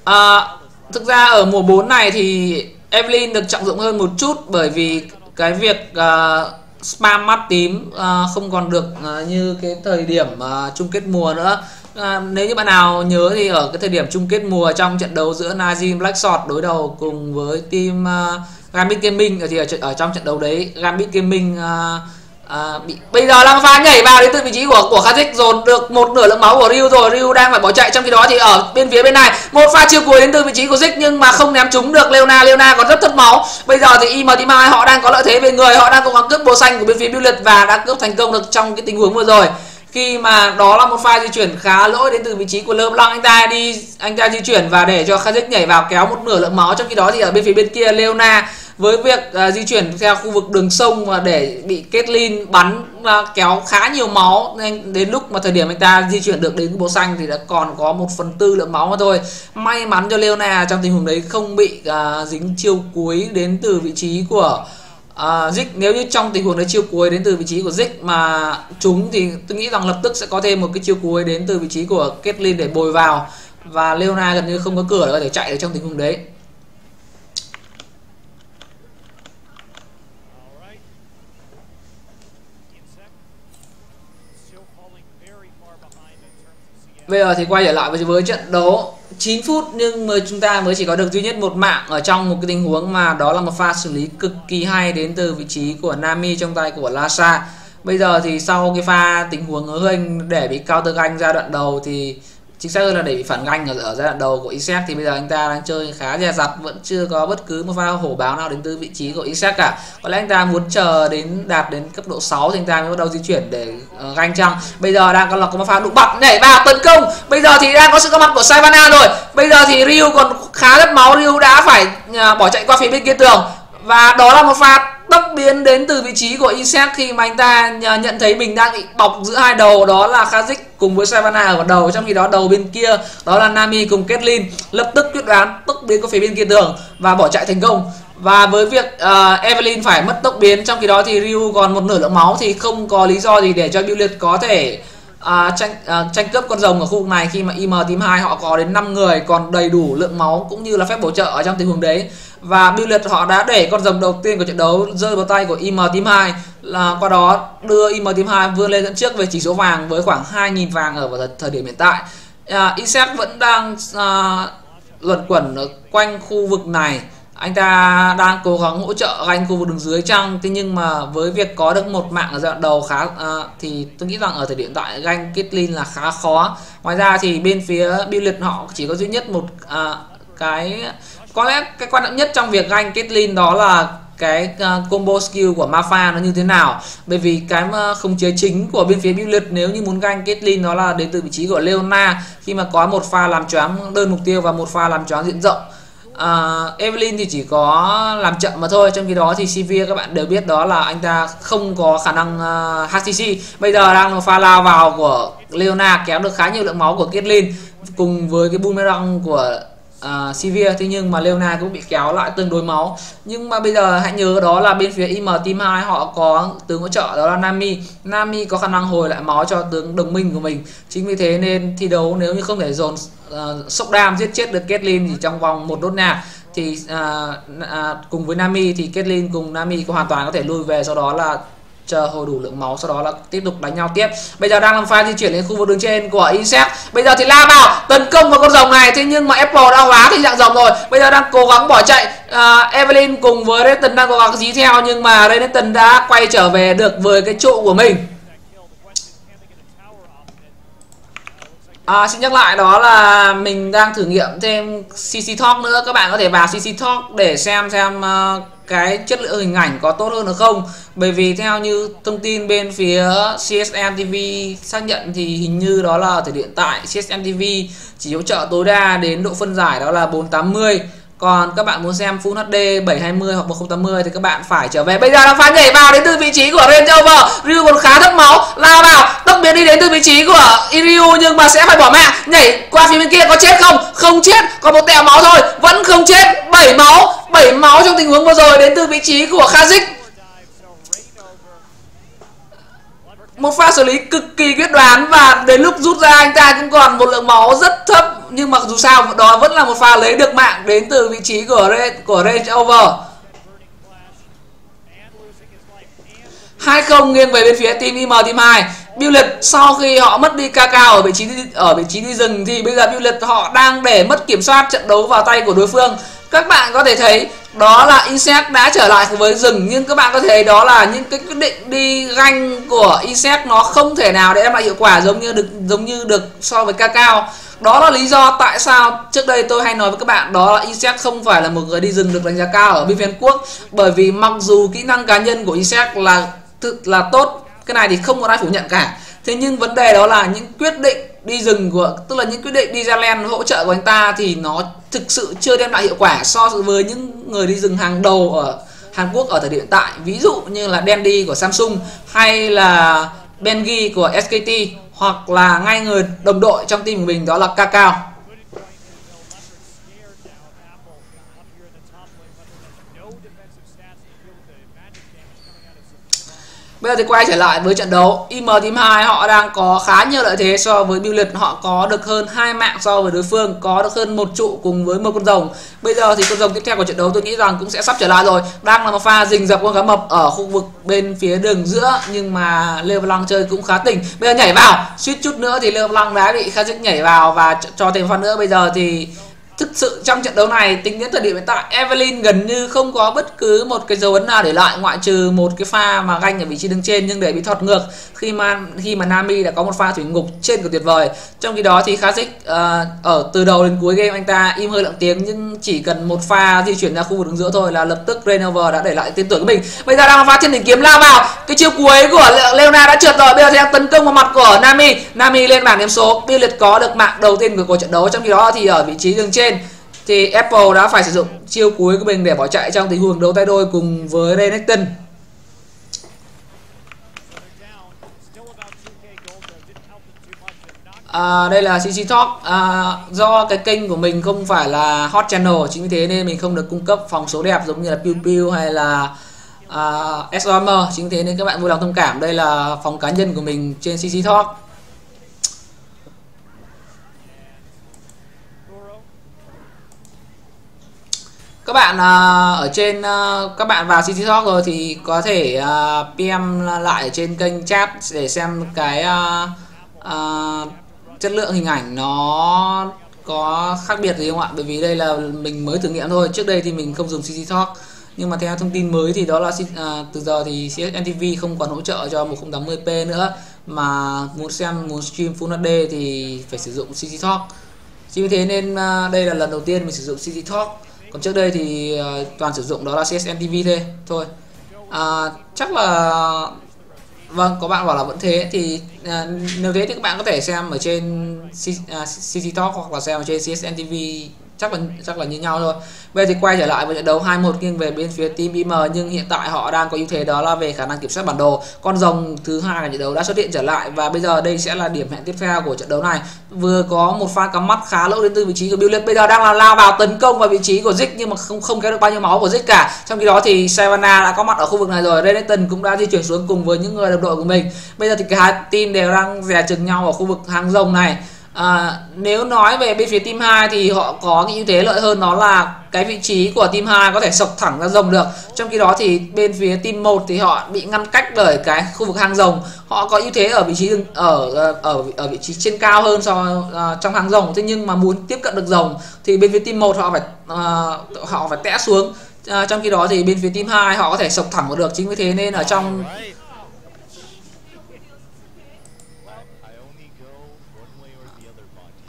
Speaker 2: À, thực ra ở mùa 4 này thì Evelyn được trọng dụng hơn một chút bởi vì cái việc uh, spam mắt tím uh, không còn được uh, như cái thời điểm uh, chung kết mùa nữa. À, nếu như bạn nào nhớ thì ở cái thời điểm chung kết mùa trong trận đấu giữa Najim Blackshot đối đầu cùng với team uh, Gambit Gaming thì ở, ở trong trận đấu đấy Gambit Gaming uh, À, bị, bây giờ Lăng Pha nhảy vào đến từ vị trí của của Khazix dồn được một nửa lượng máu của Ryu rồi. Ryu đang phải bỏ chạy trong khi đó thì ở bên phía bên này một pha chiêu cuối đến từ vị trí của Zik nhưng mà không ném trúng được Leona. Leona còn rất thất máu. Bây giờ thì im team 2 họ đang có lợi thế về người họ đang cố gắng cướp bồ xanh của bên phía Bullet và đã cướp thành công được trong cái tình huống vừa rồi khi mà đó là một pha di chuyển khá lỗi đến từ vị trí của Lơm Lăng anh ta đi anh ta di chuyển và để cho Kazik nhảy vào kéo một nửa lượng máu trong khi đó thì ở bên phía bên kia Leona với việc uh, di chuyển theo khu vực đường sông và để bị Caitlyn bắn uh, kéo khá nhiều máu nên đến lúc mà thời điểm anh ta di chuyển được đến bộ xanh thì đã còn có một phần tư lượng máu mà thôi. May mắn cho Leona trong tình huống đấy không bị uh, dính chiêu cuối đến từ vị trí của À, Zik nếu như trong tình huống đấy chiêu cuối đến từ vị trí của Zik mà chúng thì tôi nghĩ rằng lập tức sẽ có thêm một cái chiêu cuối đến từ vị trí của Caitlyn để bồi vào và Leona gần như không có cửa để có thể chạy được trong tình huống đấy. Bây giờ thì quay trở lại với trận đấu 9 phút, nhưng mà chúng ta mới chỉ có được duy nhất một mạng ở trong một cái tình huống mà đó là một pha xử lý cực kỳ hay đến từ vị trí của Nami trong tay của Lasa. Bây giờ thì sau cái pha tình huống hứa hênh để bị counter ganh giai đoạn đầu thì chính xác hơn là để bị phản ganh ở, ở giai đoạn đầu của Isaac thì bây giờ anh ta đang chơi khá dè dặt vẫn chưa có bất cứ một pha hổ báo nào đến từ vị trí của Isaac cả. Có lẽ anh ta muốn chờ đến đạt đến cấp độ 6 thì anh ta mới bắt đầu di chuyển để uh, ganh chăng. Bây giờ đang có là có một pha đụng bật nhảy vào tấn công. Bây giờ thì đang có sự có mặt của Savana rồi. Bây giờ thì Ryu còn khá rất máu Ryu đã phải uh, bỏ chạy qua phía bên kia tường. Và đó là một pha tốc biến đến từ vị trí của Isaac khi mà anh ta nhận thấy mình đang bị bọc giữa hai đầu đó là Kazik cùng với Savannah ở đầu trong khi đó đầu bên kia đó là Nami cùng Caitlyn lập tức quyết đoán tốc biến qua phía bên kia tường và bỏ chạy thành công. Và với việc uh, Evelyn phải mất tốc biến trong khi đó thì Ryu còn một nửa lượng máu thì không có lý do gì để cho Bullet có thể uh, tranh uh, tranh cướp con rồng ở khu vực này khi mà IM team 2 họ có đến 5 người còn đầy đủ lượng máu cũng như là phép bổ trợ ở trong tình huống đấy và Bullet họ đã để con rồng đầu tiên của trận đấu rơi vào tay của IM team 2 là qua đó đưa IM team 2 vươn lên dẫn trước về chỉ số vàng với khoảng 2.000 vàng ở vào thời điểm hiện tại. À, Isaac vẫn đang à, luẩn quẩn ở quanh khu vực này. Anh ta đang cố gắng hỗ trợ anh khu vực đường dưới trăng thế nhưng mà với việc có được một mạng ở giai đoạn đầu khá à, thì tôi nghĩ rằng ở thời điểm tại ganh Kitlin là khá khó. Ngoài ra thì bên phía Billet họ chỉ có duy nhất một à, cái có lẽ cái quan trọng nhất trong việc ganh Caitlyn đó là cái uh, combo skill của Mafa nó như thế nào. Bởi vì cái uh, khống chế chính của bên phía Bullet nếu như muốn ganh Caitlyn đó là đến từ vị trí của Leona khi mà có một pha làm choáng đơn mục tiêu và một pha làm choáng diện rộng. Uh, Evelyn thì chỉ có làm chậm mà thôi trong khi đó thì Sivir các bạn đều biết đó là anh ta không có khả năng uh, HCC bây giờ đang pha lao vào của Leona kéo được khá nhiều lượng máu của Caitlyn cùng với cái boomerang của À, uh, Sivir thế nhưng mà Leona cũng bị kéo lại tương đối máu. Nhưng mà bây giờ hãy nhớ đó là bên phía IM Team 2 họ có tướng hỗ trợ đó là Nami. Nami có khả năng hồi lại máu cho tướng đồng minh của mình. Chính vì thế nên thi đấu nếu như không thể dồn uh, sốc đam giết chết được Caitlyn thì trong vòng một đốt nhà thì uh, uh, cùng với Nami thì Caitlyn cùng Nami có hoàn toàn có thể lui về. Sau đó là chờ hồi đủ lượng máu sau đó là tiếp tục đánh nhau tiếp. Bây giờ đang làm pha di chuyển lên khu vực đường trên của Insect bây giờ thì la vào tấn công vào con rồng này thế nhưng mà Apple đã hóa thành dạng rồng rồi. Bây giờ đang cố gắng bỏ chạy. Uh, Evelyn cùng với Renton đang cố gắng dí theo nhưng mà Renton đã quay trở về được với cái trụ của mình. À, xin nhắc lại đó là mình đang thử nghiệm thêm CC Talk nữa. Các bạn có thể vào CC Talk để xem xem uh, cái chất lượng hình ảnh có tốt hơn được không. Bởi vì theo như thông tin bên phía CSM TV xác nhận thì hình như đó là thời điểm tại CSM TV chỉ hỗ trợ tối đa đến độ phân giải đó là 480 còn các bạn muốn xem Full HD 720 hoặc 1080 thì các bạn phải trở về. Bây giờ là pha nhảy vào đến từ vị trí của Range Rover. Ryu còn khá thấp máu, lao vào, tốc biến đi đến từ vị trí của Iryu nhưng mà sẽ phải bỏ mạng. Nhảy qua phía bên kia có chết không? Không chết, còn một tẹo máu thôi, vẫn không chết. 7 máu, 7 máu trong tình huống vừa rồi đến từ vị trí của Kazik. Một pha xử lý cực kỳ quyết đoán và đến lúc rút ra anh ta cũng còn một lượng máu rất thấp. Nhưng mặc dù sao, đó vẫn là một pha lấy được mạng đến từ vị trí của range của Range Over. 2-0 nghiêng về bên phía team IM team 2 Bullet sau khi họ mất đi Kakao ở vị trí, ở vị trí đi rừng thì bây giờ Bullet họ đang để mất kiểm soát trận đấu vào tay của đối phương các bạn có thể thấy đó là Isaac đã trở lại với rừng, nhưng các bạn có thể đó là những cái quyết định đi ganh của Isaac nó không thể nào để đem lại hiệu quả giống như được, giống như được so với Cacao. Đó là lý do tại sao trước đây tôi hay nói với các bạn đó là Isaac không phải là một người đi rừng được đánh giá cao ở bên quốc. Bởi vì mặc dù kỹ năng cá nhân của Isaac là thực, là tốt, cái này thì không có ai phủ nhận cả thế nhưng vấn đề đó là những quyết định đi rừng của, tức là những quyết định đi ra len hỗ trợ của anh ta thì nó thực sự chưa đem lại hiệu quả so với những người đi rừng hàng đầu ở Hàn Quốc ở thời điểm hiện tại. Ví dụ như là Dandy của Samsung hay là Bengi của SKT hoặc là ngay người đồng đội trong team của mình đó là Kakao. Bây giờ thì quay trở lại với trận đấu. IM Team 2 họ đang có khá nhiều lợi thế so với Biêu Liệt Họ có được hơn hai mạng so với đối phương, Có được hơn một trụ cùng với một con rồng. Bây giờ thì con rồng tiếp theo của trận đấu tôi nghĩ rằng cũng sẽ sắp trở lại rồi. Đang là một pha rình dập con cá mập ở khu vực bên phía đường giữa, Nhưng mà Lê Văn Lăng chơi cũng khá tỉnh. Bây giờ nhảy vào, suýt chút nữa thì Lê Văn Lăng đã bị Khazik nhảy vào Và cho thêm pha nữa. Bây giờ thì thực sự trong trận đấu này tính đến thời điểm hiện tại Evelyn gần như không có bất cứ một cái dấu ấn nào để lại ngoại trừ một cái pha mà ganh ở vị trí đứng trên nhưng để bị thọt ngược khi mà khi mà Nami đã có một pha thủy ngục trên cực tuyệt vời. Trong khi đó thì Kha'Zix uh, ở từ đầu đến cuối game anh ta im hơi lặng tiếng nhưng chỉ cần một pha di chuyển ra khu vực đứng giữa thôi là lập tức Renover đã để lại tên tuổi của mình. Bây giờ đang pha trên đỉnh kiếm lao vào cái chiêu cuối của Leona đã trượt rồi bây giờ đang tấn công vào mặt của Nami. Nami lên bảng điểm số Billet có được mạng đầu tiên của cuộc trận đấu. Trong khi đó thì ở vị trí đường trên thì Apple đã phải sử dụng chiêu cuối của mình để bỏ chạy trong tình huống đấu tay đôi cùng với Renekton. À, đây là CC Talk à, do cái kênh của mình không phải là hot channel chính vì thế nên mình không được cung cấp phòng số đẹp giống như là Pew Pew hay là à, uh, SOM chính vì thế nên các bạn vui lòng thông cảm. Đây là phòng cá nhân của mình trên CC Talk các bạn à, ở trên à, các bạn vào CC Talk rồi thì có thể à, PM lại ở trên kênh chat để xem cái chất lượng hình ảnh nó có khác biệt gì không ạ? Bởi vì đây là mình mới thử nghiệm thôi. Trước đây thì mình không dùng CC Talk, nhưng mà theo thông tin mới thì đó là từ giờ thì CSNTV không còn hỗ trợ cho 1080p nữa, mà muốn xem, muốn stream Full HD thì phải sử dụng CC Talk. Chính vì thế nên đây là lần đầu tiên mình sử dụng CC Talk còn trước đây thì uh, toàn sử dụng đó là CSN TV thôi thôi. À, chắc là vâng có bạn bảo là vẫn thế thì à, nếu thế thì các bạn có thể xem ở trên C, ờ, CC Talk hoặc là xem ở trên CSN TV chắc là chắc là như nhau thôi. Bây giờ thì quay trở lại với trận đấu 21 nghiêng về bên phía team IM nhưng hiện tại họ đang có ưu thế đó là về khả năng kiểm soát bản đồ. Con rồng thứ hai của trận đấu đã xuất hiện trở lại và bây giờ đây sẽ là điểm hẹn tiếp theo của trận đấu này. Vừa có một pha cắm mắt khá lỗ đến từ vị trí của Billet bây giờ đang là lao vào tấn công vào vị trí của Zik nhưng mà không không kéo được bao nhiêu máu của Zik cả. Trong khi đó thì Savannah đã có mặt ở khu vực này rồi, Renekton cũng đã di chuyển xuống cùng với những người đồng đội của mình. Bây giờ thì cả hai team đều đang dè chừng nhau ở khu vực hàng rồng này. À, nếu nói về bên phía team 2 thì họ có cái ưu thế lợi hơn đó là cái vị trí của team 2 có thể sộc thẳng ra rồng được. Trong khi đó thì bên phía team 1 thì họ bị ngăn cách bởi cái khu vực hang rồng. Họ có ưu thế ở vị trí ở ờ, ở ở vị trí trên cao hơn so uh, trong hang rồng. Thế nhưng mà muốn tiếp cận được rồng thì bên phía team 1 họ phải uh, họ phải tẽ xuống. Uh, trong khi đó thì bên phía team 2 họ có thể sộc thẳng được. Chính vì thế nên ở trong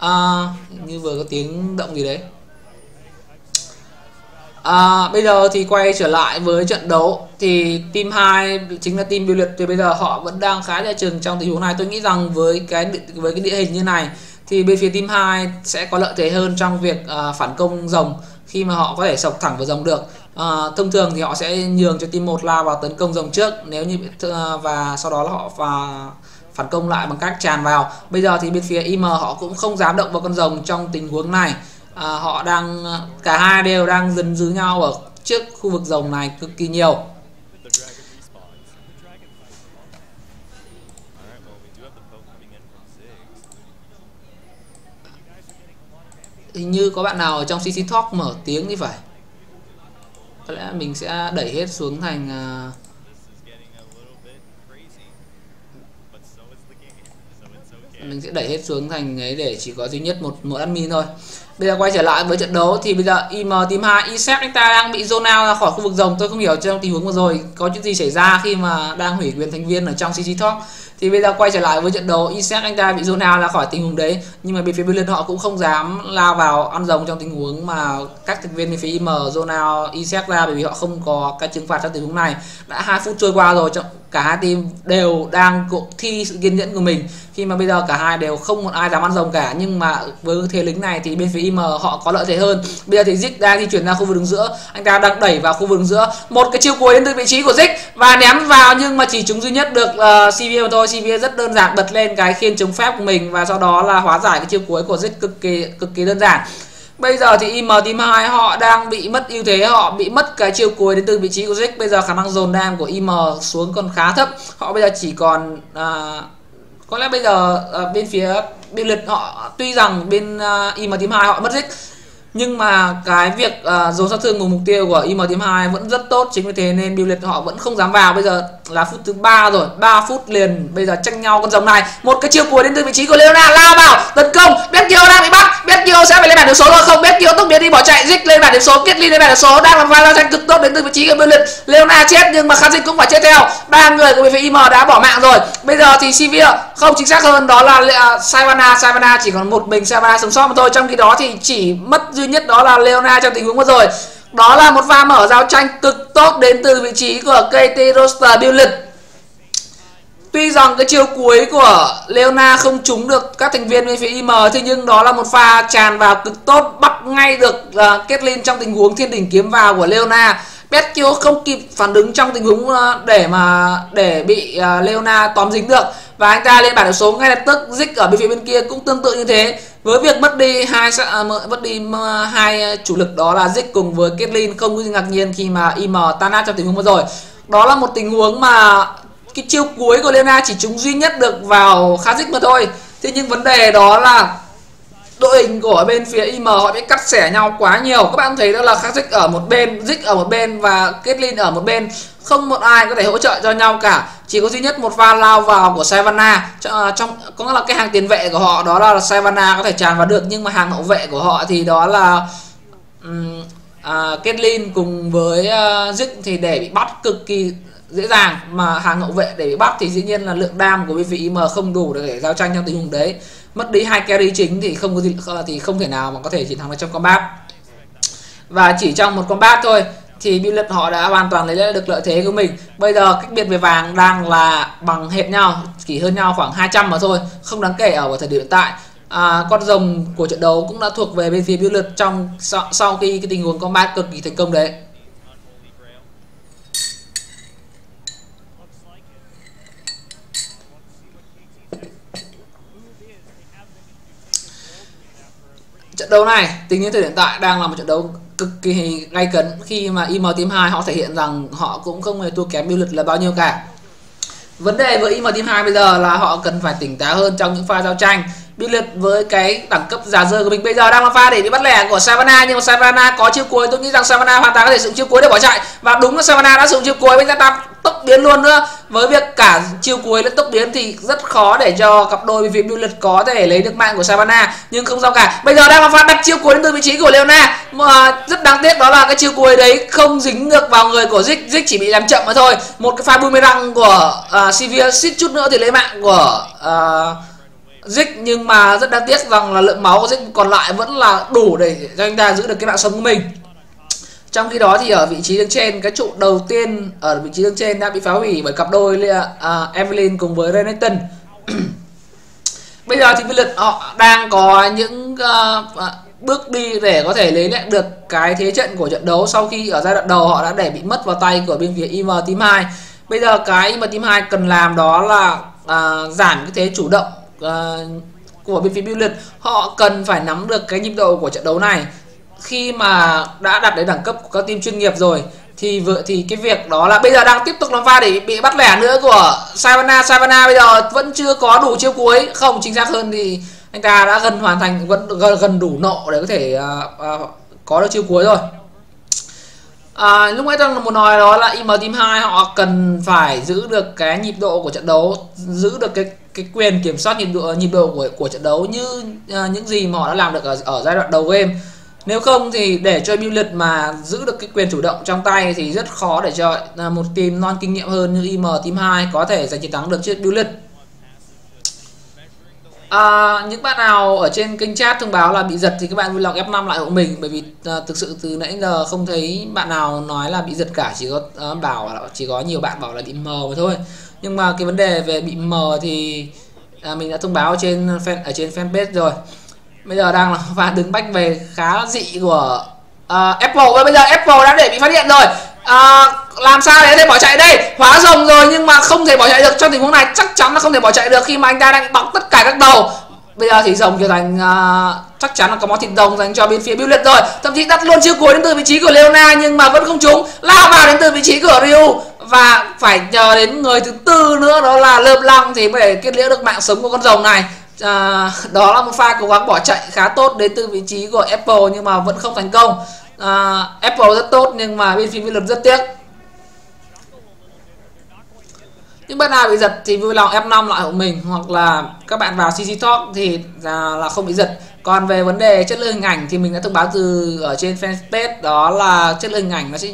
Speaker 2: à, như vừa có tiếng động gì đấy. À, bây giờ thì quay trở lại với trận đấu. Thì team 2 chính là team biểu liệt thì bây giờ họ vẫn đang khá là chừng trong tình huống này. Tôi nghĩ rằng với cái với cái địa hình như này thì bên phía team 2 sẽ có lợi thế hơn trong việc à, phản công rồng khi mà họ có thể sọc thẳng vào rồng được. À, thông thường thì họ sẽ nhường cho team 1 lao vào tấn công rồng trước. Nếu như à, và sau đó là họ và phản công lại bằng cách tràn vào. Bây giờ thì bên phía im họ cũng không dám động vào con rồng trong tình huống này. À, họ đang cả hai đều đang dần dứ nhau ở trước khu vực rồng này cực kỳ nhiều. Hình như có bạn nào ở trong CC Talk mở tiếng thì phải? Có lẽ mình sẽ đẩy hết xuống thành uh, mình sẽ đẩy hết xuống thành ấy để chỉ có duy nhất một một admin thôi. Bây giờ quay trở lại với trận đấu thì bây giờ im, team 2 isep anh ta đang bị zone out ra khỏi khu vực rồng. Tôi không hiểu trong tình huống vừa rồi có chuyện gì xảy ra khi mà đang hủy quyền thành viên ở trong cc talk thì bây giờ quay trở lại với trận đấu Isaac anh ta bị zone out ra khỏi tình huống đấy. Nhưng mà bên phía Berlin họ cũng không dám lao vào ăn rồng trong tình huống mà các thành viên bên phía im zone out isep ra bởi vì họ không có cái trừng phạt trong tình huống này. Đã hai phút trôi qua rồi cả hai team đều đang thi sự kiên nhẫn của mình. Khi mà bây giờ cả hai đều không một ai dám ăn rồng cả. Nhưng mà với thế lính này thì bên phía im họ có lợi thế hơn. Bây giờ thì Zik đang di chuyển ra khu vực đứng giữa. Anh ta đang đẩy vào khu vực đứng giữa. Một cái chiêu cuối đến từ vị trí của Zik và ném vào nhưng mà chỉ trúng duy nhất được ờ, uh, CV mà thôi. CV rất đơn giản bật lên cái khiên chống phép của mình và sau đó là hóa giải cái chiêu cuối của rất cực kỳ cực kỳ đơn giản Bây giờ thì IM team 2 họ đang bị mất ưu thế, họ bị mất cái chiều cuối đến từ vị trí của Zik. Bây giờ khả năng dồn đam của IM xuống còn khá thấp. Họ bây giờ chỉ còn à, có lẽ bây giờ à, bên phía bên lượt họ tuy rằng bên à, IM team 2 họ mất Zik nhưng mà cái việc uh, dồn sát thương của mục tiêu của IM2 vẫn rất tốt chính vì thế nên biểu liệt họ vẫn không dám vào. Bây giờ là phút thứ ba rồi 3 phút liền bây giờ tranh nhau con rồng này. Một cái chiêu cuối đến từ vị trí của Leona lao vào tấn công. Beckio đang bị bắt Beckio sẽ phải lên bản điểm số rồi không? Beckio tốc biến đi bỏ chạy Zik lên bản điểm số Kitlin lên bản điểm số. Đang làm pha giao tranh cực tốt đến từ vị trí của biểu liệt Leona chết nhưng mà Khazin cũng phải chết theo. Ba người của bên phía IM đã bỏ mạng rồi. Bây giờ thì Sivir không chính xác hơn đó là uh, Savannah. Savannah chỉ còn một mình Savannah sống sót mà thôi. Trong khi đó thì chỉ mất duy nhất đó là Leona trong tình huống vừa rồi. Đó là một pha mở giao tranh cực tốt đến từ vị trí của Katie Roster Bullet Tuy rằng cái chiều cuối của Leona không trúng được các thành viên bên phía IM Thế nhưng đó là một pha tràn vào cực tốt Bắt ngay được ờ, uh, Caitlyn trong tình huống thiên đỉnh kiếm vào của Leona. Petio không kịp phản ứng trong tình huống ờ, để mà để bị uh, Leona tóm dính được. Và anh ta lên bản điểm số ngay lập tức Zik ở bên phía bên kia cũng tương tự như thế. Với việc mất đi hai mất đi hai chủ lực đó là Zik cùng với Caitlyn không ngạc nhiên khi mà im tan nát trong tình huống vừa rồi. Đó là một tình huống mà cái chiêu cuối của Lena chỉ trúng duy nhất được vào Khazik mà thôi. Thế nhưng vấn đề đó là đội hình của bên phía IM họ bị cắt xẻ nhau quá nhiều. Các bạn thấy đó là Khazik ở một bên Zik ở một bên và Caitlyn ở một bên. Không một ai có thể hỗ trợ cho nhau cả. Chỉ có duy nhất một pha lao vào của Savannah. Trong, à, trong có nghĩa là cái hàng tiền vệ của họ đó là Savannah có thể tràn vào được nhưng mà hàng hậu vệ của họ thì đó là um, uh, Caitlyn cùng với à, uh, Zik thì để bị bắt cực kỳ dễ dàng. Mà hàng hậu vệ để bị bắt thì dĩ nhiên là lượng đam của BVIM không đủ để giao tranh trong tình huống đấy. Mất đi hai carry chính thì không có gì thì không thể nào mà có thể chiến thắng được trong combat. Và chỉ trong một combat thôi thì Billet họ đã hoàn toàn lấy được lợi thế của mình. Bây giờ cách biệt về vàng đang là bằng hệt nhau chỉ hơn nhau khoảng 200 mà thôi không đáng kể ở thời điểm hiện tại. À, con rồng của trận đấu cũng đã thuộc về bên phía Billet trong sau, sau khi cái tình huống combat cực kỳ thành công đấy. Trận đấu này, tính đến thời điểm tại, đang là một trận đấu cực kỳ gay cấn. Khi mà IM Team 2 họ thể hiện rằng họ cũng không hề thua kém biêu lực là bao nhiêu cả. Vấn đề với IM Team 2 bây giờ là họ cần phải tỉnh táo hơn trong những pha giao tranh bị liệt với cái đẳng cấp giả dơ của mình. Bây giờ đang là pha để bị bắt lẻ của Savana nhưng mà Savana có chiêu cuối. Tôi nghĩ rằng Savana hoàn toàn có thể sử dụng chiêu cuối để bỏ chạy. Và đúng là Savana đã sử dụng chiêu cuối bên ta tốc biến luôn nữa. Với việc cả chiêu cuối lẫn tốc biến thì rất khó để cho cặp đôi phía liệt có thể lấy được mạng của Savana nhưng không sao cả. Bây giờ đang là pha đặt chiêu cuối đến từ vị trí của Leona. Mà rất đáng tiếc đó là cái chiêu cuối đấy không dính được vào người của Zik Zik chỉ bị làm chậm mà thôi. Một cái pha boomerang của ờ, uh, Sivir suýt chút nữa thì lấy mạng của uh, Zik nhưng mà rất đáng tiếc rằng là lượng máu của Zik còn lại vẫn là đủ để cho anh ta giữ được cái mạng sống của mình. Trong khi đó thì ở vị trí đứng trên cái trụ đầu tiên ở vị trí đứng trên đã bị phá hủy bởi cặp đôi uh, à, Evelyn cùng với Renekton. Bây giờ thì Village họ đang có những uh, bước đi để có thể lấy lại được cái thế trận của trận đấu sau khi ở giai đoạn đầu họ đã để bị mất vào tay của bên phía IM Team 2 bây giờ cái IM Team 2 cần làm đó là uh, giảm cái thế chủ động uh, của bên phía Bullet họ cần phải nắm được cái nhịp độ của trận đấu này. Khi mà đã đạt đến đẳng cấp của các team chuyên nghiệp rồi thì vừa thì cái việc đó là bây giờ đang tiếp tục làm pha để bị bắt lẻ nữa của Savana Savana bây giờ vẫn chưa có đủ chiêu cuối. Không chính xác hơn thì anh ta đã gần hoàn thành vẫn gần, gần đủ nộ để có thể uh, uh, có được chiêu cuối rồi. À, lúc nãy tôi muốn nói đó là IM Team 2 họ cần phải giữ được cái nhịp độ của trận đấu giữ được cái cái quyền kiểm soát nhịp độ nhịp độ của của trận đấu như uh, những gì mà họ đã làm được ở, ở giai đoạn đầu game nếu không thì để cho Bullet mà giữ được cái quyền chủ động trong tay thì rất khó để cho à, một team non kinh nghiệm hơn như IM Team 2 có thể giành chiến thắng được trước Bullet. À, những bạn nào ở trên kênh chat thông báo là bị giật thì các bạn vui lòng F5 lại hộ mình bởi vì à, thực sự từ nãy giờ không thấy bạn nào nói là bị giật cả chỉ có à, bảo là chỉ có nhiều bạn bảo là bị mờ mà thôi. Nhưng mà cái vấn đề về bị mờ thì à, mình đã thông báo trên fan ở trên fanpage rồi. Bây giờ đang là pha đứng bách về khá dị của uh, Apple. Và bây giờ Apple đã để bị phát hiện rồi. À, làm sao để có thể bỏ chạy đây? Hóa rồng rồi nhưng mà không thể bỏ chạy được. Trong tình huống này chắc chắn là không thể bỏ chạy được khi mà anh ta đang bọc tất cả các đầu. Bây giờ thì rồng trở thành uh, chắc chắn là có món thịt rồng dành cho bên phía biểu liệt rồi. Thậm chí đặt luôn chiêu cuối đến từ vị trí của Leona nhưng mà vẫn không trúng. Lao vào đến từ vị trí của Ryu và phải nhờ đến người thứ tư nữa đó là lớp Lăng thì mới để kết liễu được mạng sống của con rồng này. À, đó là một pha cố gắng bỏ chạy khá tốt đến từ vị trí của Apple nhưng mà vẫn không thành công. À, Apple rất tốt nhưng mà bên phía lực rất tiếc. Nhưng bạn nào bị giật thì vui lòng F5 lại của mình hoặc là các bạn vào CC Talk thì là, là không bị giật. Còn về vấn đề chất lượng hình ảnh thì mình đã thông báo từ ở trên fanpage đó là chất lượng hình ảnh nó sẽ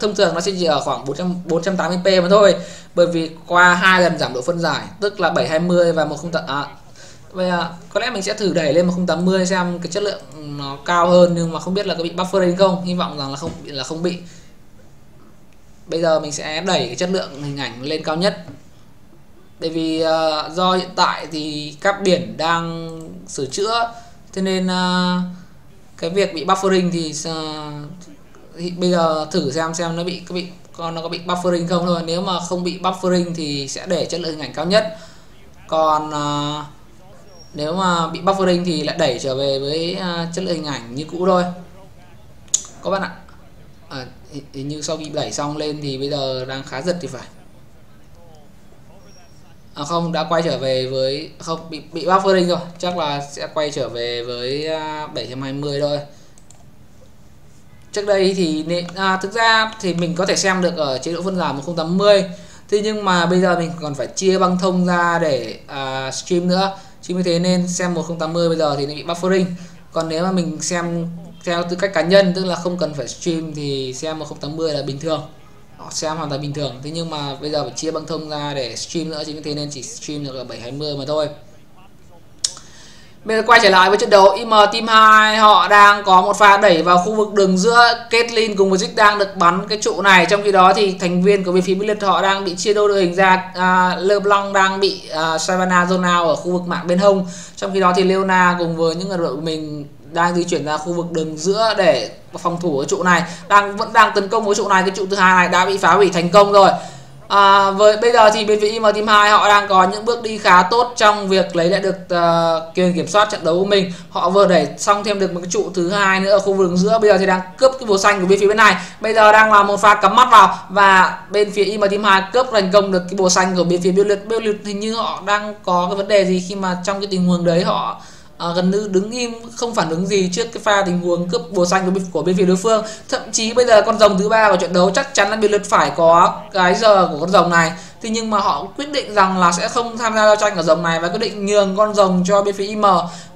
Speaker 2: thông thường nó sẽ chỉ ở khoảng 400 480p mà thôi. Bởi vì qua hai lần giảm độ phân giải tức là 720 và 108 à, Bây giờ à, có lẽ mình sẽ thử đẩy lên 1080 xem cái chất lượng nó cao hơn nhưng mà không biết là có bị buffering không. Hy vọng rằng là không bị là không bị bây giờ mình sẽ đẩy cái chất lượng hình ảnh lên cao nhất. Bởi vì uh, do hiện tại thì các biển đang sửa chữa thế nên uh, cái việc bị buffering thì, uh, thì bây giờ thử xem xem nó bị có bị con nó có bị buffering không thôi. Nếu mà không bị buffering thì sẽ để chất lượng hình ảnh cao nhất. Còn uh, nếu mà bị buffering thì lại đẩy trở về với uh, chất lượng hình ảnh như cũ thôi. Các bạn ạ? À, hình như sau khi đẩy xong lên thì bây giờ đang khá giật thì phải. À, không đã quay trở về với không bị bị buffering rồi. Chắc là sẽ quay trở về với à, 720 thôi. Trước đây thì à, thực ra thì mình có thể xem được ở chế độ phân giải 1080 thế nhưng mà bây giờ mình còn phải chia băng thông ra để à, stream nữa. Chính vì thế nên xem 1080 bây giờ thì nó bị buffering còn nếu mà mình xem theo tư cách cá nhân tức là không cần phải stream thì xem 1080 là bình thường. Xem hoàn toàn bình thường. Thế nhưng mà bây giờ phải chia băng thông ra để stream nữa chính vì thế nên chỉ stream được ở 720 mà thôi. Bây giờ quay trở lại với trận đấu. IM Team 2 Họ đang có một pha đẩy vào khu vực đường giữa Caitlyn cùng với Zik đang được bắn cái trụ này. Trong khi đó thì thành viên của bên phía Billet họ đang bị chia đôi đội hình ra. À, LeBlanc đang bị à, Savannah Zonal ở khu vực mạng bên hông. Trong khi đó thì Leona cùng với những người đội của mình đang di chuyển ra khu vực đường giữa để phòng thủ ở trụ này đang vẫn đang tấn công với trụ này cái trụ thứ hai này đã bị phá hủy thành công rồi À, với bây giờ thì bên phía IM Team 2 họ đang có những bước đi khá tốt trong việc lấy lại được uh, quyền kiểm soát trận đấu của mình. Họ vừa đẩy xong thêm được một cái trụ thứ hai nữa ở khu vực giữa. Bây giờ thì đang cướp cái bồ xanh của bên phía bên này. Bây giờ đang là một pha cắm mắt vào và bên phía IM Team 2 cướp thành công được cái bồ xanh của bên phía Billiard. Billiard hình như họ đang có cái vấn đề gì khi mà trong cái tình huống đấy họ à, gần như đứng im không phản ứng gì trước cái pha tình huống cướp bùa xanh của bên, của bên phía đối phương. Thậm chí bây giờ con rồng thứ ba của trận đấu chắc chắn là biệt lượt phải có cái giờ của con rồng này. Thì nhưng mà họ quyết định rằng là sẽ không tham gia giao tranh ở rồng này và quyết định nhường con rồng cho bên phía im.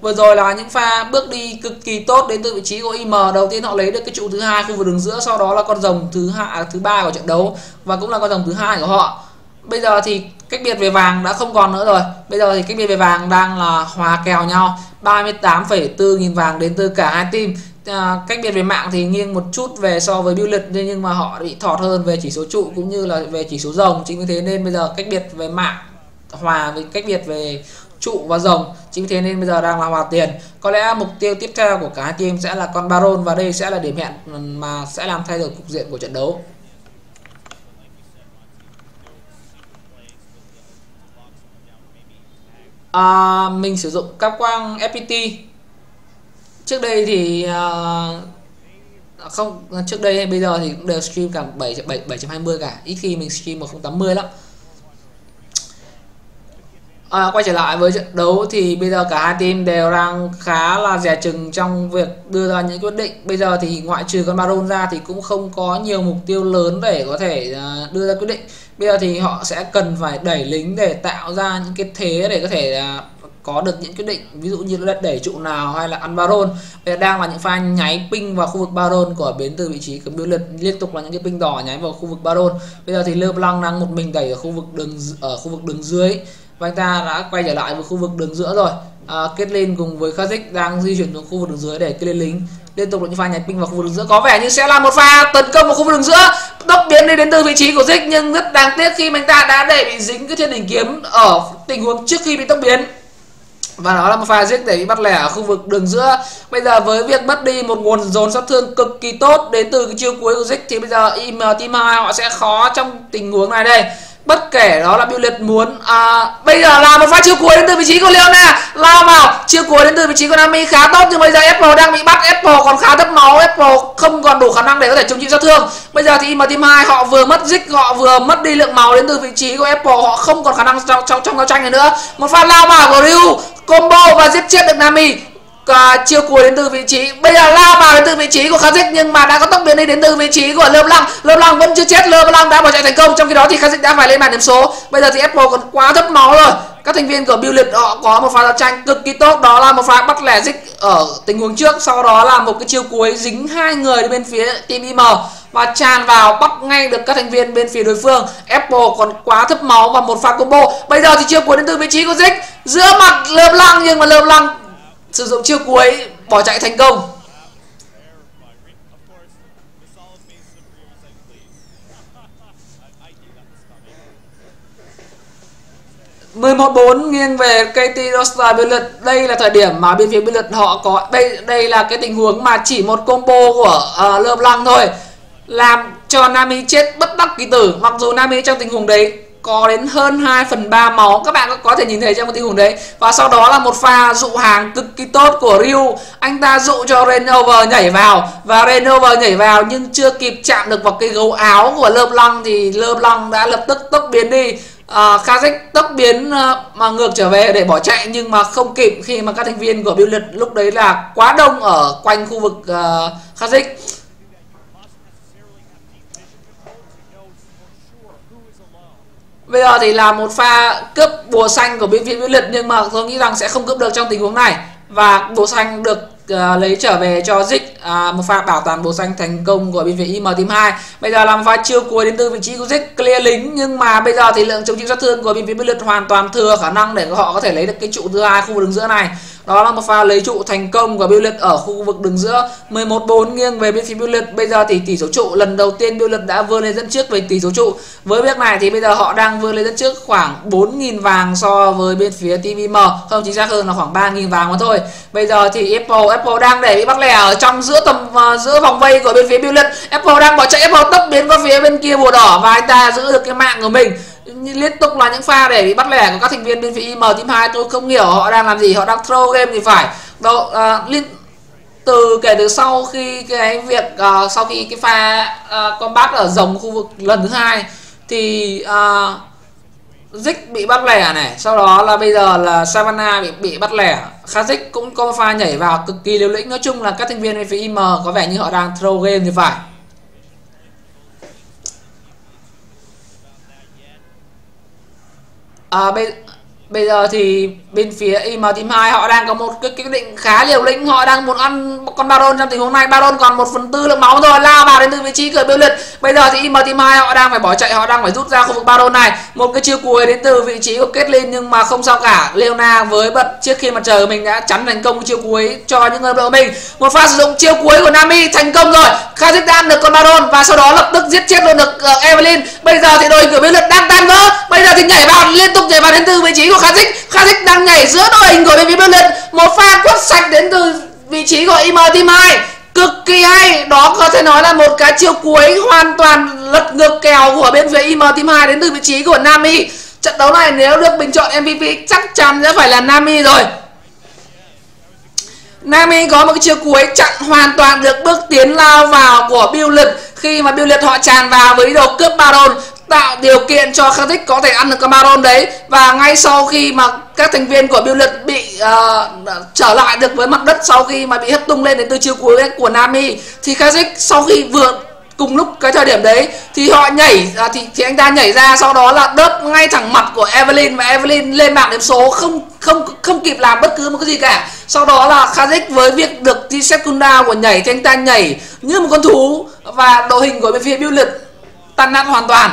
Speaker 2: Vừa rồi là những pha bước đi cực kỳ tốt đến từ vị trí của im. Đầu tiên họ lấy được cái trụ thứ hai khu vực đường giữa sau đó là con rồng thứ hạ thứ ba của trận đấu và cũng là con rồng thứ hai của họ. Bây giờ thì cách biệt về vàng đã không còn nữa rồi. Bây giờ thì cách biệt về vàng đang là hòa kèo nhau. 38,4 nghìn vàng đến từ cả hai team. À, cách biệt về mạng thì nghiêng một chút về so với Bullet nhưng mà họ bị thọt hơn về chỉ số trụ cũng như là về chỉ số rồng. Chính vì thế nên bây giờ cách biệt về mạng hòa với cách biệt về trụ và rồng. Chính vì thế nên bây giờ đang là hòa tiền. Có lẽ mục tiêu tiếp theo của cả hai team sẽ là con baron và đây sẽ là điểm hẹn mà sẽ làm thay đổi cục diện của trận đấu. À, mình sử dụng cáp quang FPT trước đây thì uh, không trước đây hay bây giờ thì cũng đều stream cả 7 7 720 cả. Ít khi mình stream 1080 lắm. À, quay trở lại với trận đấu thì bây giờ cả hai team đều đang khá là dè chừng trong việc đưa ra những quyết định. Bây giờ thì ngoại trừ con Baron ra thì cũng không có nhiều mục tiêu lớn để có thể uh, đưa ra quyết định bây giờ thì họ sẽ cần phải đẩy lính để tạo ra những cái thế để có thể à, có được những quyết định ví dụ như là đẩy trụ nào hay là ăn baron. Bây giờ đang là những pha nháy ping vào khu vực baron của bến từ vị trí cấm biểu liệt liên tục là những cái ping đỏ nháy vào khu vực baron. Bây giờ thì leblanc đang một mình đẩy ở khu vực đường ở khu vực đường dưới. Và anh ta đã quay trở lại với khu vực đường giữa rồi. À, kết lên cùng với Kazik đang di chuyển xuống khu vực đường dưới để kết lên lính liên tục là những pha nhảy pin vào khu vực đường giữa. Có vẻ như sẽ là một pha tấn công vào khu vực đường giữa. Tốc biến đi đến từ vị trí của Zik nhưng rất đáng tiếc khi anh ta đã để bị dính cái thiên đỉnh kiếm ở tình huống trước khi bị tốc biến. Và đó là một pha giết để bị bắt lẻ ở khu vực đường giữa. Bây giờ với việc mất đi một nguồn dồn sát thương cực kỳ tốt đến từ cái chiêu cuối của Zik thì bây giờ im team họ sẽ khó trong tình huống này đây bất kể đó là Billet muốn à, bây giờ là một pha chiêu cuối đến từ vị trí của Leona lao vào chiêu cuối đến từ vị trí của Nami khá tốt nhưng bây giờ Apple đang bị bắt. Apple còn khá thấp máu Apple không còn đủ khả năng để có thể chống chịu sát thương. Bây giờ thì im team 2 họ vừa mất dích họ vừa mất đi lượng máu đến từ vị trí của Apple. Họ không còn khả năng trong trong trong giao tranh này nữa. Một pha lao vào của Ryu combo và giết chết được Nami à, chiêu cuối đến từ vị trí. Bây giờ lao vào đến từ vị trí của Kazik nhưng mà đã có tốc biến đi đến từ vị trí của Lâm Lăng. Lâm Lăng vẫn chưa chết Lâm Lăng đã bỏ chạy thành công. Trong khi đó thì Kazik đã phải lên bàn điểm số. Bây giờ thì Apple còn quá thấp máu rồi. Các thành viên của Bill Liệt họ có một pha giao tranh cực kỳ tốt. Đó là một pha bắt lẻ dích ở tình huống trước. Sau đó là một cái chiêu cuối dính hai người bên phía team IM và tràn vào bắt ngay được các thành viên bên phía đối phương. Apple còn quá thấp máu và một pha combo. Bây giờ thì chiêu cuối đến từ vị trí của Zik giữa mặt Lâm Lăng nhưng mà Lâm Lăng sử dụng chiêu cuối bỏ chạy thành công. mười một bốn nghiêng về KT biên Billet đây là thời điểm mà bên phía Billet họ có đây đây là cái tình huống mà chỉ một combo của ờ, uh, Lơ Blanc thôi làm cho Nami chết bất đắc kỳ tử. Mặc dù Nami trong tình huống đấy có đến hơn 2 phần 3 máu. Các bạn có thể nhìn thấy trong một tình huống đấy. Và sau đó là một pha dụ hàng cực kỳ tốt của Ryu. Anh ta dụ cho Renover nhảy vào. Và Renover nhảy vào nhưng chưa kịp chạm được vào cái gấu áo của Leblanc thì Leblanc đã lập tức tốc biến đi. À, uh, Kazek tốc biến uh, mà ngược trở về để bỏ chạy nhưng mà không kịp khi mà các thành viên của Billet lúc đấy là quá đông ở quanh khu vực à, uh, Kazek Bây giờ thì là một pha cướp bùa xanh của bên phía Vĩ Liệt nhưng mà tôi nghĩ rằng sẽ không cướp được trong tình huống này. Và bùa xanh được uh, lấy trở về cho Zik uh, à, một pha bảo toàn bùa xanh thành công của bên phía IM team 2. Bây giờ là một pha chiêu cuối đến từ vị trí của Zik clear lính nhưng mà bây giờ thì lượng chống chịu sát thương của bên phía Vĩ Liệt hoàn toàn thừa khả năng để họ có thể lấy được cái trụ thứ hai khu vực đường giữa này. Đó là một pha lấy trụ thành công của Billet ở khu vực đường giữa. 11-4 nghiêng về bên phía Billet Bây giờ thì tỷ số trụ lần đầu tiên Billet đã vươn lên dẫn trước về tỷ số trụ. Với việc này thì bây giờ họ đang vươn lên dẫn trước khoảng 4.000 vàng so với bên phía TVM Không chính xác hơn là khoảng 3.000 vàng mà thôi. Bây giờ thì Apple Apple đang để bị bắt lẻ ở trong giữa tầm uh, giữa vòng vây của bên phía Billet Apple đang bỏ chạy Apple tốc biến qua phía bên kia bùa đỏ và anh ta giữ được cái mạng của mình liên tục là những pha để bị bắt lẻ của các thành viên bên phía IM team 2 tôi không hiểu họ đang làm gì họ đang throw game thì phải. Đâu uh, liên từ kể từ sau khi cái việc uh, à, sau khi cái pha uh, combat ở rồng khu vực lần thứ hai thì uh, Zik bị bắt lẻ này. Sau đó là bây giờ là Savannah bị bị bắt lẻ. Khazik cũng có pha nhảy vào cực kỳ liều lĩnh. Nói chung là các thành viên bên phía IM có vẻ như họ đang throw game thì phải. À, bây bây giờ thì bên phía IM 2 họ đang có một cái quyết định khá liều lĩnh họ đang muốn ăn con Baron trong tình huống này. Baron còn một phần tư lượng máu rồi lao vào đến từ vị trí cửa biểu liệt bây giờ thì IM 2 họ đang phải bỏ chạy họ đang phải rút ra khu vực Baron này. Một cái chiêu cuối đến từ vị trí của kết lên nhưng mà không sao cả. Leona với bật trước khi mặt trời mình đã chắn thành công chiêu cuối cho những người đội mình. Một pha sử dụng chiêu cuối của Nami thành công rồi. Kazakhstan được con Baron và sau đó lập tức giết chết luôn được uh, Evelyn. Bây giờ thì đội cửa biểu liệt đang tan vỡ. Bây giờ thì nhảy vào liên tục nhảy vào đến từ vị trí của Kazik Kazik đang nhảy giữa đội hình của bên phía Berlin một pha quất sạch đến từ vị trí của IM Team 2 cực kỳ hay, đó có thể nói là một cái chiêu cuối hoàn toàn lật ngược kèo của bên phía IM Team 2 đến từ vị trí của Nami. Trận đấu này nếu được bình chọn MVP chắc chắn sẽ phải là Nami rồi. Nami có một cái chiêu cuối chặn hoàn toàn được bước tiến lao vào của Bill Liệt khi mà Bill Liệt họ tràn vào với đồ cướp Baron tạo điều kiện cho Khazik có thể ăn được cái đấy. Và ngay sau khi mà các thành viên của Biêu Liệt bị uh, trở lại được với mặt đất sau khi mà bị hất tung lên đến từ chiều cuối của Nami thì Khazik sau khi vừa cùng lúc cái thời điểm đấy thì họ nhảy à, thì, thì anh ta nhảy ra sau đó là đớp ngay thẳng mặt của Evelyn và Evelyn lên bảng điểm số không không không kịp làm bất cứ một cái gì cả. Sau đó là Kazik với việc được đi secunda của nhảy thì anh ta nhảy như một con thú và đội hình của bên phía Biêu Liệt tan nát hoàn toàn.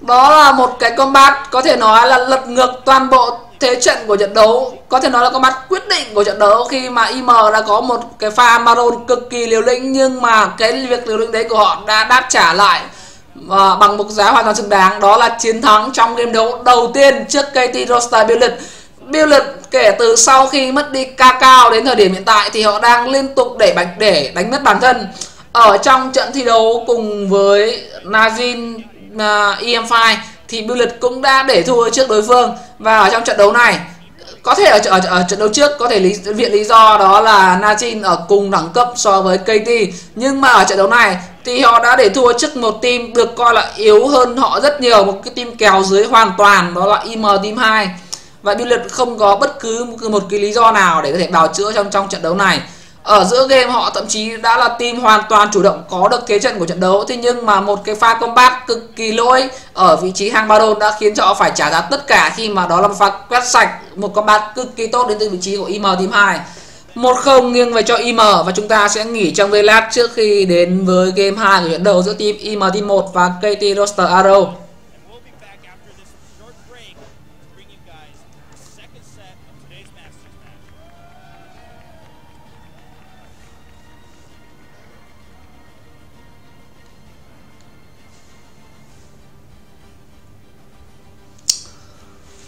Speaker 2: Đó là một cái combat có thể nói là lật ngược toàn bộ thế trận của trận đấu. Có thể nói là combat quyết định của trận đấu khi mà im đã có một cái pha maron cực kỳ liều lĩnh, nhưng mà cái việc liều lĩnh đấy của họ đã đáp trả lại và bằng một giá hoàn toàn xứng đáng. Đó là chiến thắng trong game đấu đầu tiên trước KT Rostar Billet Billet kể từ sau khi mất đi Kakao đến thời điểm hiện tại thì họ đang liên tục để bạch để đánh mất bản thân. Ở trong trận thi đấu cùng với Najin À, uh, EM5 thì Bullet cũng đã để thua trước đối phương. Và ở trong trận đấu này có thể ở, ở, ở trận đấu trước có thể lý, viện lý do đó là Najin ở cùng đẳng cấp so với KT nhưng mà ở trận đấu này thì họ đã để thua trước một team được coi là yếu hơn họ rất nhiều. Một cái team kèo dưới hoàn toàn đó là IM Team 2 và Bullet không có bất cứ một cái lý do nào để có thể bào chữa trong trong trận đấu này ở giữa game họ thậm chí đã là team hoàn toàn chủ động có được thế trận của trận đấu. Thế nhưng mà một cái pha combat cực kỳ lỗi ở vị trí hang baron đã khiến cho họ phải trả giá tất cả khi mà đó là một pha quét sạch một combat cực kỳ tốt đến từ vị trí của im team 2 một không nghiêng về cho im và chúng ta sẽ nghỉ trong giây lát trước khi đến với game 2 của trận đấu giữa team im team 1 và kt roster arrow.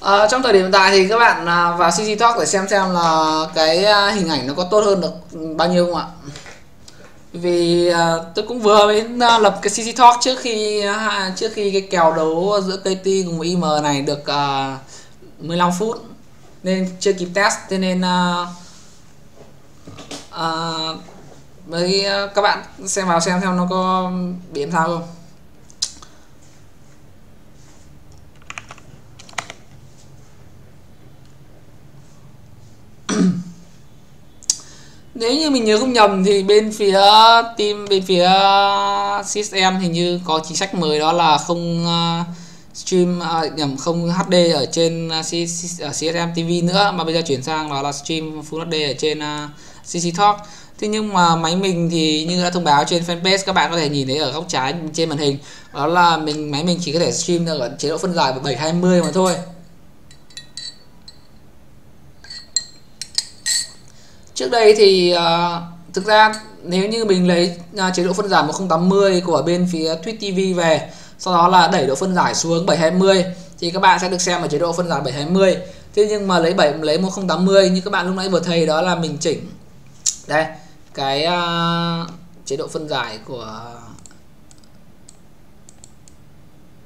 Speaker 2: À, trong thời điểm hiện tại thì các bạn à, vào CC Talk để xem xem là cái à, hình ảnh nó có tốt hơn được bao nhiêu không ạ? Vì à, tôi cũng vừa mới à, lập cái CC Talk trước khi à, trước khi cái kèo đấu giữa KT cùng với IM này được à, 15 phút nên chưa kịp test thế nên à, à, với à, các bạn xem vào xem xem nó có biến sao không? Nếu như mình nhớ không nhầm thì bên phía team, bên phía CSM hình như có chính sách mới đó là không ờ, stream ờ, nhầm, không HD ở trên ở CSM TV nữa. Mà bây giờ chuyển sang đó là stream Full HD ở trên ờ, CC Talk. Thế nhưng mà máy mình thì như đã thông báo trên fanpage, các bạn có thể nhìn thấy ở góc trái trên màn hình. Đó là mình, máy mình chỉ có thể stream được ở chế độ phân giải 720 mà thôi. Trước đây thì uh, thực ra nếu như mình lấy uh, chế độ phân giải 1080 của bên phía Twitch TV về sau đó là đẩy độ phân giải xuống 720 thì các bạn sẽ được xem ở chế độ phân giải 720 thế nhưng mà lấy 7 lấy 1080 như các bạn lúc nãy vừa thấy đó là mình chỉnh. Đây cái uh, chế độ phân giải của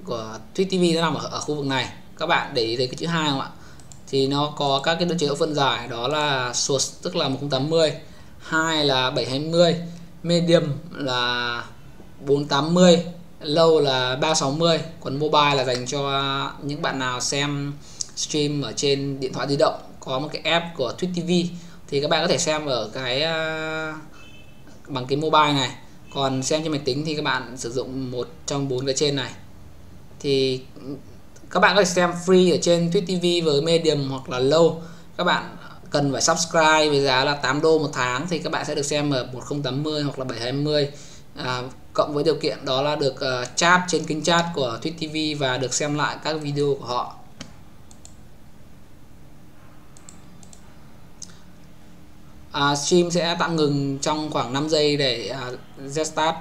Speaker 2: của Twitch TV nó nằm ở, ở khu vực này. Các bạn để ý thấy cái chữ hai không ạ? Thì nó có các cái chế độ phân giải đó là source tức là 1080 hai là 720 medium là 480 low là 360 còn mobile là dành cho những bạn nào xem stream ở trên điện thoại di động có một cái app của Twitch TV thì các bạn có thể xem ở cái uh, bằng cái mobile này. Còn xem trên máy tính thì các bạn sử dụng một trong bốn cái trên này. Thì các bạn có thể xem free ở trên Twitch TV với medium hoặc là low. Các bạn cần phải subscribe với giá là 8 đô một tháng thì các bạn sẽ được xem ở 1080 hoặc là 720 à, cộng với điều kiện đó là được uh, chat trên kênh chat của Twitch TV và được xem lại các video của họ. À, stream sẽ tạm ngừng trong khoảng 5 giây để uh, restart.